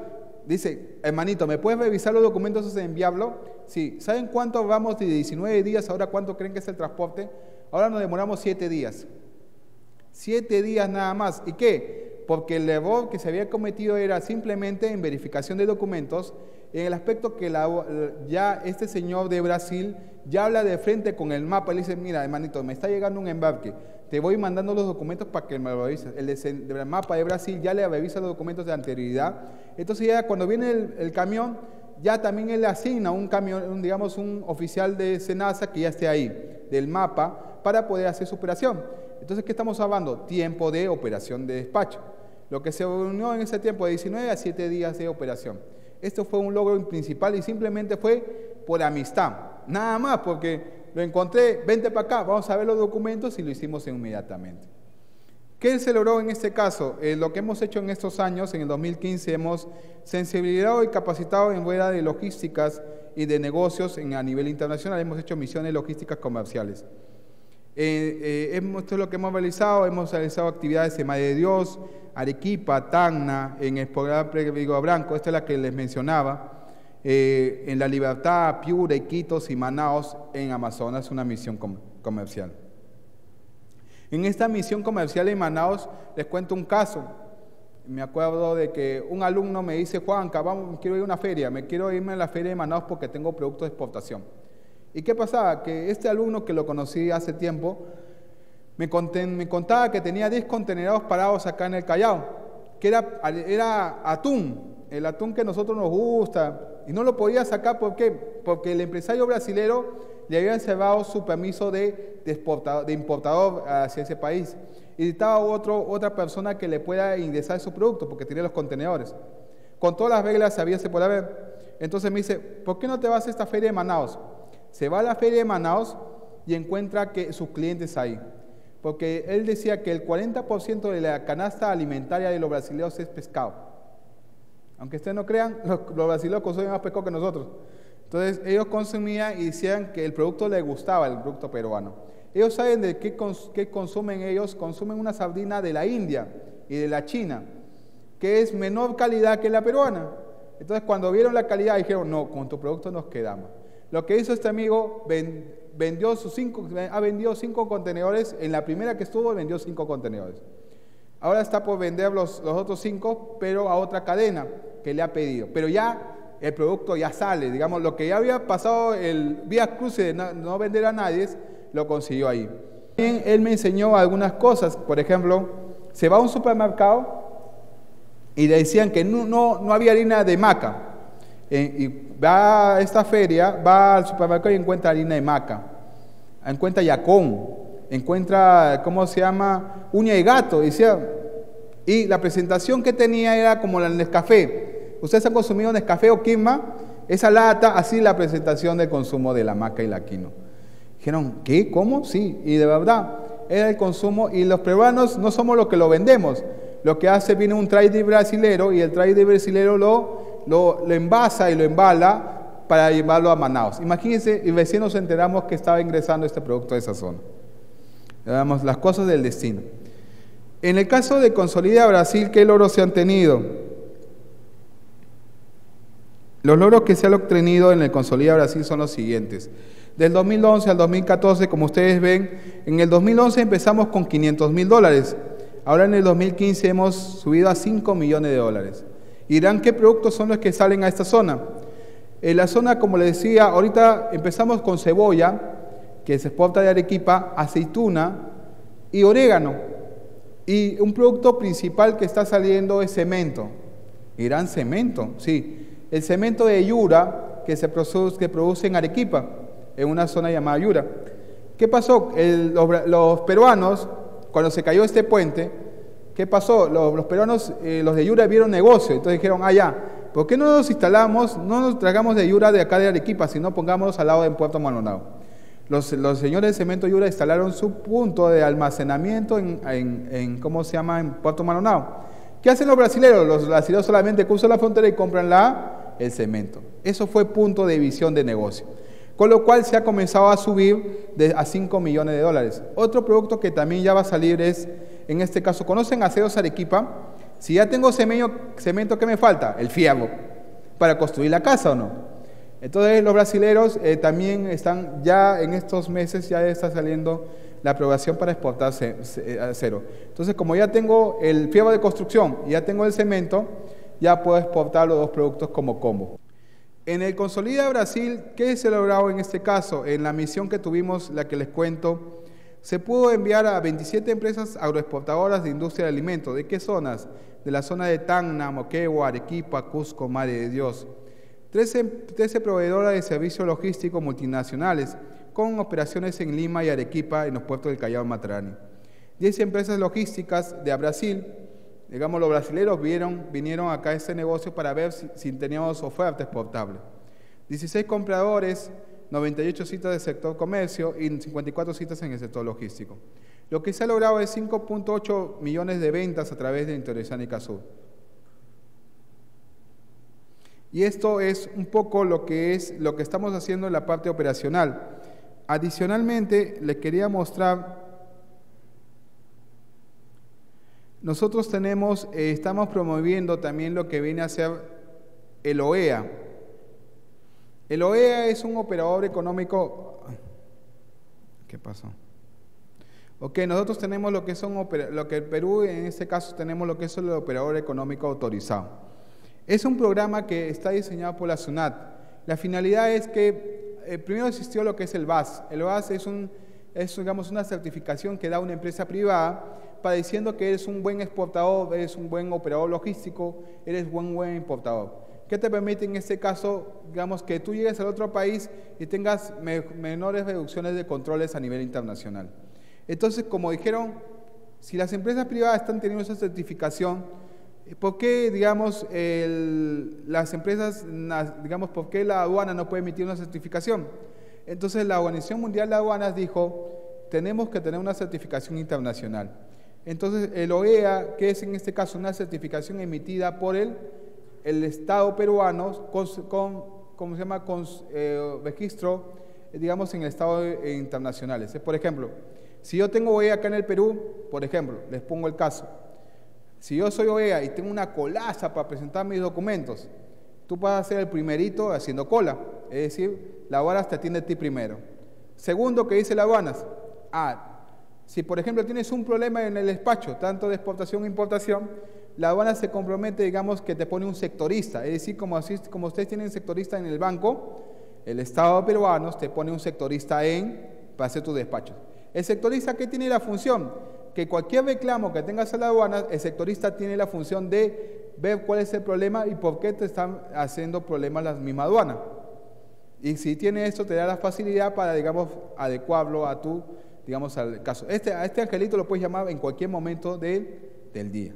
S1: dice, hermanito, ¿me puedes revisar los documentos de enviarlo? Sí, ¿saben cuánto vamos de 19 días? Ahora, ¿cuánto creen que es el transporte? Ahora nos demoramos 7 días. 7 días nada más. ¿Y qué? Porque el error que se había cometido era simplemente en verificación de documentos en el aspecto que ya este señor de Brasil ya habla de frente con el mapa, le dice, mira, hermanito, me está llegando un embarque, te voy mandando los documentos para que me lo revises. El mapa de Brasil ya le revisa los documentos de anterioridad. Entonces ya cuando viene el, camión, ya también él asigna un camión, digamos, un oficial de Senasa que ya esté ahí, del mapa, para poder hacer su operación. Entonces, ¿qué estamos hablando? Tiempo de operación de despacho. Lo que se unió en ese tiempo de 19 a 7 días de operación. Esto fue un logro principal y simplemente fue por amistad. Nada más, porque lo encontré, vente para acá, vamos a ver los documentos y lo hicimos inmediatamente. ¿Qué se logró en este caso? Eh, lo que hemos hecho en estos años, en el 2015, hemos sensibilizado y capacitado en rueda de logísticas y de negocios a nivel internacional. Hemos hecho misiones logísticas comerciales. Eh, eh, esto es lo que hemos realizado. Hemos realizado actividades en Madre de Dios, Arequipa, Tacna, en programa Vigo Branco, esta es la que les mencionaba. Eh, en La Libertad, Piura, Iquitos y Manaos en Amazonas, una misión comercial. En esta misión comercial en Manaos les cuento un caso. Me acuerdo de que un alumno me dice, Juan, vamos, quiero ir a una feria, me quiero irme a la feria de Manaos porque tengo productos de exportación. ¿Y qué pasaba? Que este alumno que lo conocí hace tiempo, me, contaba que tenía 10 contenedores parados acá en el Callao, que era, atún, el atún que nosotros nos gusta, y no lo podía sacar ¿por qué? porque el empresario brasilero le había cerrado su permiso de, de, importador hacia ese país. Y necesitaba otro, otra persona que le pueda ingresar su producto porque tenía los contenedores. Con todas las reglas había se puede ver. Entonces me dice, ¿por qué no te vas a esta feria de Manaus? Se va a la feria de Manaus y encuentra que sus clientes ahí. Porque él decía que el 40% de la canasta alimentaria de los brasileños es pescado. Aunque ustedes no crean, los, brasileños consumen más pescado que nosotros. Entonces ellos consumían y decían que el producto les gustaba, el producto peruano. Ellos saben de qué, qué consumen ellos, consumen una sardina de la India y de la China, que es menor calidad que la peruana. Entonces cuando vieron la calidad dijeron, no, con tu producto nos quedamos. Lo que hizo este amigo, vendió sus cinco, ha vendido cinco contenedores, en la primera que estuvo vendió cinco contenedores. Ahora está por vender los, otros cinco, pero a otra cadena que le ha pedido. Pero ya el producto ya sale, digamos, lo que ya había pasado el vía cruce de no, vender a nadie, lo consiguió ahí. También él me enseñó algunas cosas, por ejemplo, se va a un supermercado y le decían que no, no, había harina de maca. Eh, va a esta feria, va al supermercado y encuentra harina de maca, encuentra yacón, encuentra, ¿cómo se llama? Uña y gato, decía. Y la presentación que tenía era como la Nescafé. Ustedes han consumido Nescafé o Quima, esa lata, así la presentación del consumo de la maca y la quino. Dijeron, ¿qué? ¿Cómo? Sí, y de verdad, era el consumo, y los peruanos no somos los que lo vendemos. Lo que hace, viene un trader brasilero y el trader brasilero lo, lo, lo envasa y lo embala para llevarlo a Manaus. Imagínense, y recién nos enteramos que estaba ingresando este producto a esa zona las cosas del destino. En el caso de Consolida Brasil, ¿qué logros se han tenido? Los logros que se han obtenido en el Consolida Brasil son los siguientes. Del 2011 al 2014, como ustedes ven, en el 2011 empezamos con 500 mil dólares. Ahora en el 2015 hemos subido a 5 millones de dólares. Y dirán, ¿qué productos son los que salen a esta zona? En la zona, como les decía, ahorita empezamos con cebolla, que se exporta de Arequipa, aceituna y orégano. Y un producto principal que está saliendo es cemento. Irán cemento, sí. El cemento de Yura que se produce, que produce en Arequipa, en una zona llamada Yura. ¿Qué pasó? los, peruanos, cuando se cayó este puente, ¿qué pasó? Los, peruanos, eh, los de Yura vieron negocio, entonces dijeron, ah, ya, ¿por qué no nos instalamos, no nos tragamos de Yura de acá de Arequipa, sino pongámonos al lado de Puerto Maldonado? Los, señores de Cemento Yura instalaron su punto de almacenamiento en, ¿cómo se llama?, en Puerto Maronao. ¿Qué hacen los brasileños? Los brasileños solamente cruzan la frontera y compran la, el cemento. Eso fue punto de visión de negocio. Con lo cual se ha comenzado a subir a 5 millones de dólares. Otro producto que también ya va a salir es, en este caso, ¿conocen Aceros Arequipa? Si ya tengo cemento, cemento ¿qué me falta? El fierro. ¿Para construir la casa o no? Entonces los brasileros eh, también están, ya en estos meses ya está saliendo la aprobación para exportar eh, acero. Entonces como ya tengo el fierro de construcción y ya tengo el cemento, ya puedo exportar los dos productos como combo. En el Consolida Brasil, ¿qué se logrado en este caso? En la misión que tuvimos, la que les cuento, se pudo enviar a 27 empresas agroexportadoras de industria de alimentos. ¿De qué zonas? De la zona de Tacna, Moquegua, Arequipa, Cusco, Madre de Dios. 13, 13 proveedoras de servicios logísticos multinacionales con operaciones en Lima y Arequipa en los puertos del Callao y Matrani. 10 empresas logísticas de Brasil, digamos, los brasileños vieron, vinieron acá a este negocio para ver si, teníamos oferta exportable. 16 compradores, 98 citas del sector comercio y 54 citas en el sector logístico. Lo que se ha logrado es 5.8 millones de ventas a través de Interoceánica Sur. Y esto es un poco lo que es lo que estamos haciendo en la parte operacional. Adicionalmente, les quería mostrar Nosotros tenemos, eh, estamos promoviendo también lo que viene a ser el OEA. El OEA es un operador económico. ¿Qué pasó? Ok, nosotros tenemos lo que son lo que el Perú en este caso tenemos lo que es el operador económico autorizado. Es un programa que está diseñado por la SUNAT. La finalidad es que eh, primero existió lo que es el VAS. El VAS es un es digamos una certificación que da una empresa privada para diciendo que eres un buen exportador, eres un buen operador logístico, eres un buen importador. ¿Qué te permite en este caso, digamos, que tú llegues al otro país y tengas menores reducciones de controles a nivel internacional? Entonces, como dijeron, si las empresas privadas están teniendo esa certificación, ¿por qué, digamos, las empresas, digamos, por qué la aduana no puede emitir una certificación? Entonces, la Organización Mundial de Aduanas dijo, tenemos que tener una certificación internacional. Entonces, el OEA, que es en este caso una certificación emitida por el, el Estado peruano con, ¿cómo se llama?, con eh, registro, digamos, en el Estado eh, internacional. Por ejemplo, si yo tengo OEA acá en el Perú, por ejemplo, les pongo el caso, si yo soy OEA y tengo una colaza para presentar mis documentos, tú vas a ser el primerito haciendo cola, es decir, la aduana te atiende a ti primero. Segundo, ¿qué dice la aduanas? Ah, si, por ejemplo, tienes un problema en el despacho, tanto de exportación e importación, la aduana se compromete, digamos, que te pone un sectorista. Es decir, como, como ustedes tienen sectorista en el banco, el Estado peruano te pone un sectorista en para hacer tu despacho. El sectorista, ¿qué tiene la función? Que cualquier reclamo que tengas a la aduana, el sectorista tiene la función de ver cuál es el problema y por qué te están haciendo problemas la misma aduana. Y si tiene esto, te da la facilidad para, digamos, adecuarlo a tu digamos, al caso. Este, a este angelito lo puedes llamar en cualquier momento del día.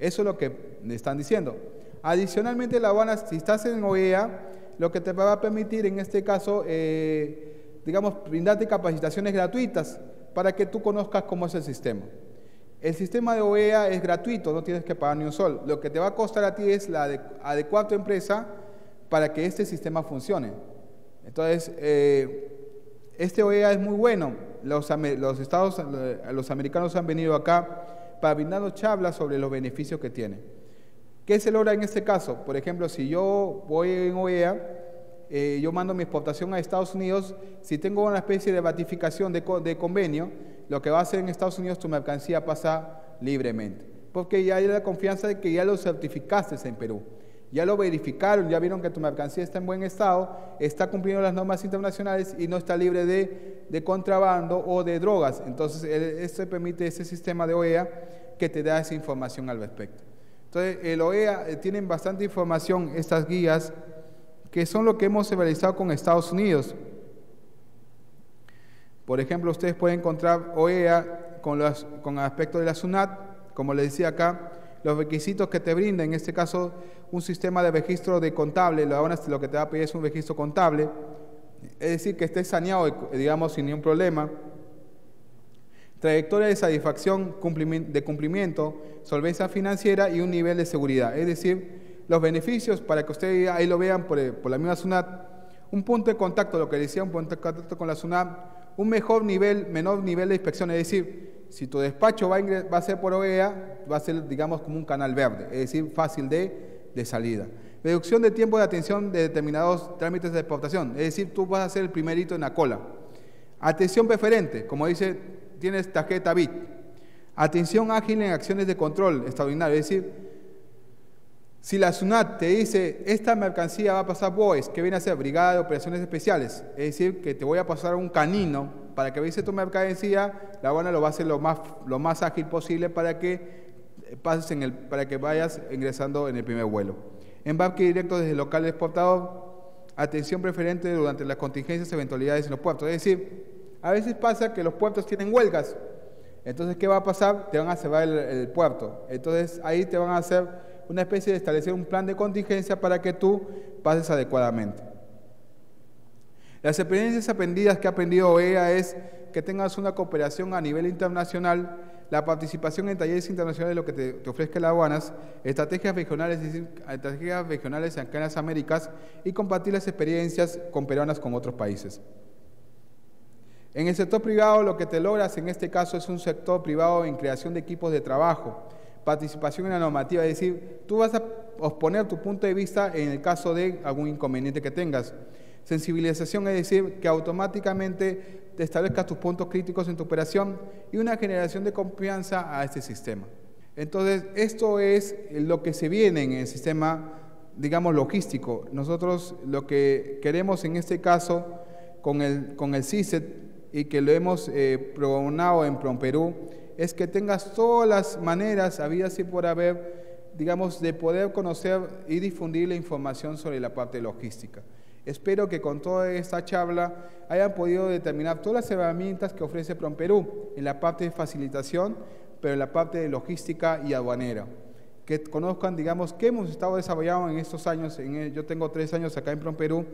S1: Eso es lo que me están diciendo. Adicionalmente, la aduana, si estás en OEA, lo que te va a permitir en este caso, eh, digamos, brindarte capacitaciones gratuitas para que tú conozcas cómo es el sistema. El sistema de OEA es gratuito, no tienes que pagar ni un sol. Lo que te va a costar a ti es la de, adecuar tu empresa para que este sistema funcione. Entonces, eh, este OEA es muy bueno. Los, estados, los americanos han venido acá para brindarnos charlas sobre los beneficios que tiene. ¿Qué se logra en este caso? Por ejemplo, si yo voy en OEA, eh, yo mando mi exportación a Estados Unidos, si tengo una especie de ratificación de, de, convenio, lo que va a hacer en Estados Unidos tu mercancía pasa libremente, porque ya hay la confianza de que ya lo certificaste en Perú. Ya lo verificaron, ya vieron que tu mercancía está en buen estado, está cumpliendo las normas internacionales y no está libre de, contrabando o de drogas. Entonces, esto permite ese sistema de OEA que te da esa información al respecto. Entonces, el OEA eh, tienen bastante información, estas guías, que son lo que hemos realizado con Estados Unidos. Por ejemplo, ustedes pueden encontrar OEA con, los, con aspecto de la SUNAT, como les decía acá, los requisitos que te brinda, en este caso un sistema de registro de contable, lo que te va a pedir es un registro contable, es decir, que esté saneado, digamos, sin ningún problema. Trayectoria de satisfacción, de cumplimiento, solvencia financiera y un nivel de seguridad. Es decir, los beneficios, para que ustedes ahí lo vean por, la misma SUNAT, un punto de contacto, lo que decía, un punto de contacto con la SUNAT, un mejor nivel, menor nivel de inspección, es decir, si tu despacho va a, va a ser por OEA, va a ser, digamos, como un canal verde, es decir, fácil de de salida. Reducción de tiempo de atención de determinados trámites de exportación, es decir, tú vas a ser el primerito en la cola. Atención preferente, como dice, tienes tarjeta BIT. Atención ágil en acciones de control extraordinario, es decir, Si la SUNAT te dice, esta mercancía va a pasar BOES, que viene a ser Brigada de Operaciones Especiales, es decir, que te voy a pasar un canino para que vise tu mercancía, la aduana lo va a hacer lo más, lo más ágil posible para que, pases en el, para que vayas ingresando en el primer vuelo. Embarque directo desde el local exportador, atención preferente durante las contingencias eventualidades en los puertos. Es decir, a veces pasa que los puertos tienen huelgas. Entonces, ¿qué va a pasar? Te van a cerrar el puerto. Entonces, ahí te van a hacer una especie de establecer un plan de contingencia para que tú pases adecuadamente. Las experiencias aprendidas que ha aprendido OEA es que tengas una cooperación a nivel internacional, la participación en talleres internacionales, lo que te, te ofrezca las aduanas, estrategias regionales, estrategias regionales en las Américas y compartir las experiencias con peruanas con otros países. En el sector privado lo que te logras en este caso es un sector privado en creación de equipos de trabajo, participación en la normativa, es decir, tú vas a exponer tu punto de vista en el caso de algún inconveniente que tengas. Sensibilización es decir, que automáticamente te establezcas tus puntos críticos en tu operación y una generación de confianza a este sistema. Entonces, esto es lo que se viene en el sistema, digamos, logístico. Nosotros lo que queremos en este caso con el, con el CISET y que lo hemos eh, en PROMPERÚ es que tengas todas las maneras, habidas y por haber, digamos, de poder conocer y difundir la información sobre la parte logística. Espero que con toda esta charla hayan podido determinar todas las herramientas que ofrece PROMPERÚ en la parte de facilitación, pero en la parte de logística y aduanera. Que conozcan, digamos, qué hemos estado desarrollando en estos años. yo tengo tres años acá en PROMPERÚ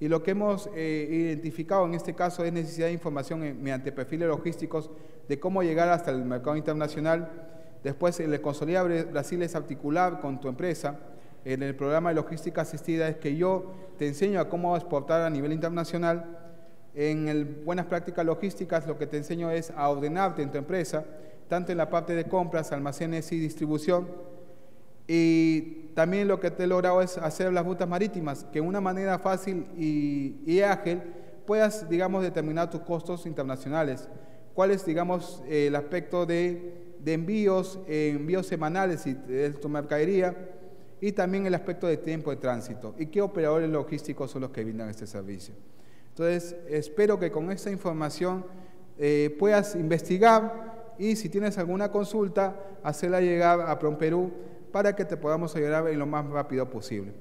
S1: y lo que hemos eh, identificado en este caso es necesidad de información mediante perfiles logísticos de cómo llegar hasta el mercado internacional. Después, el Consolida Brasil es articular con tu empresa. En el programa de logística asistida es que yo te enseño a cómo exportar a nivel internacional. En el Buenas Prácticas Logísticas lo que te enseño es a ordenarte en tu empresa, tanto en la parte de compras, almacenes y distribución, y también lo que te he logrado es hacer las rutas marítimas, que de una manera fácil y, ágil puedas, digamos, determinar tus costos internacionales. ¿Cuál es, digamos, el aspecto de, envíos, envíos semanales de tu mercadería? Y también el aspecto de tiempo de tránsito. ¿Y qué operadores logísticos son los que brindan este servicio? Entonces, espero que con esta información eh, puedas investigar y si tienes alguna consulta, hacerla llegar a PROMPERÚ para que te podamos ayudar en lo más rápido posible.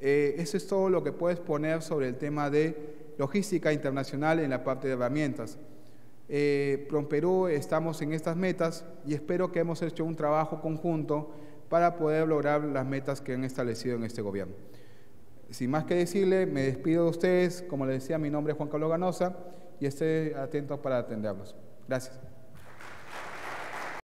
S1: Eh, eso es todo lo que puedes poner sobre el tema de logística internacional en la parte de herramientas. Eh, Perú estamos en estas metas y espero que hemos hecho un trabajo conjunto para poder lograr las metas que han establecido en este gobierno. Sin más que decirle, me despido de ustedes. Como les decía, mi nombre es Juan Carlos Ganosa y estoy atento para atenderlos. Gracias.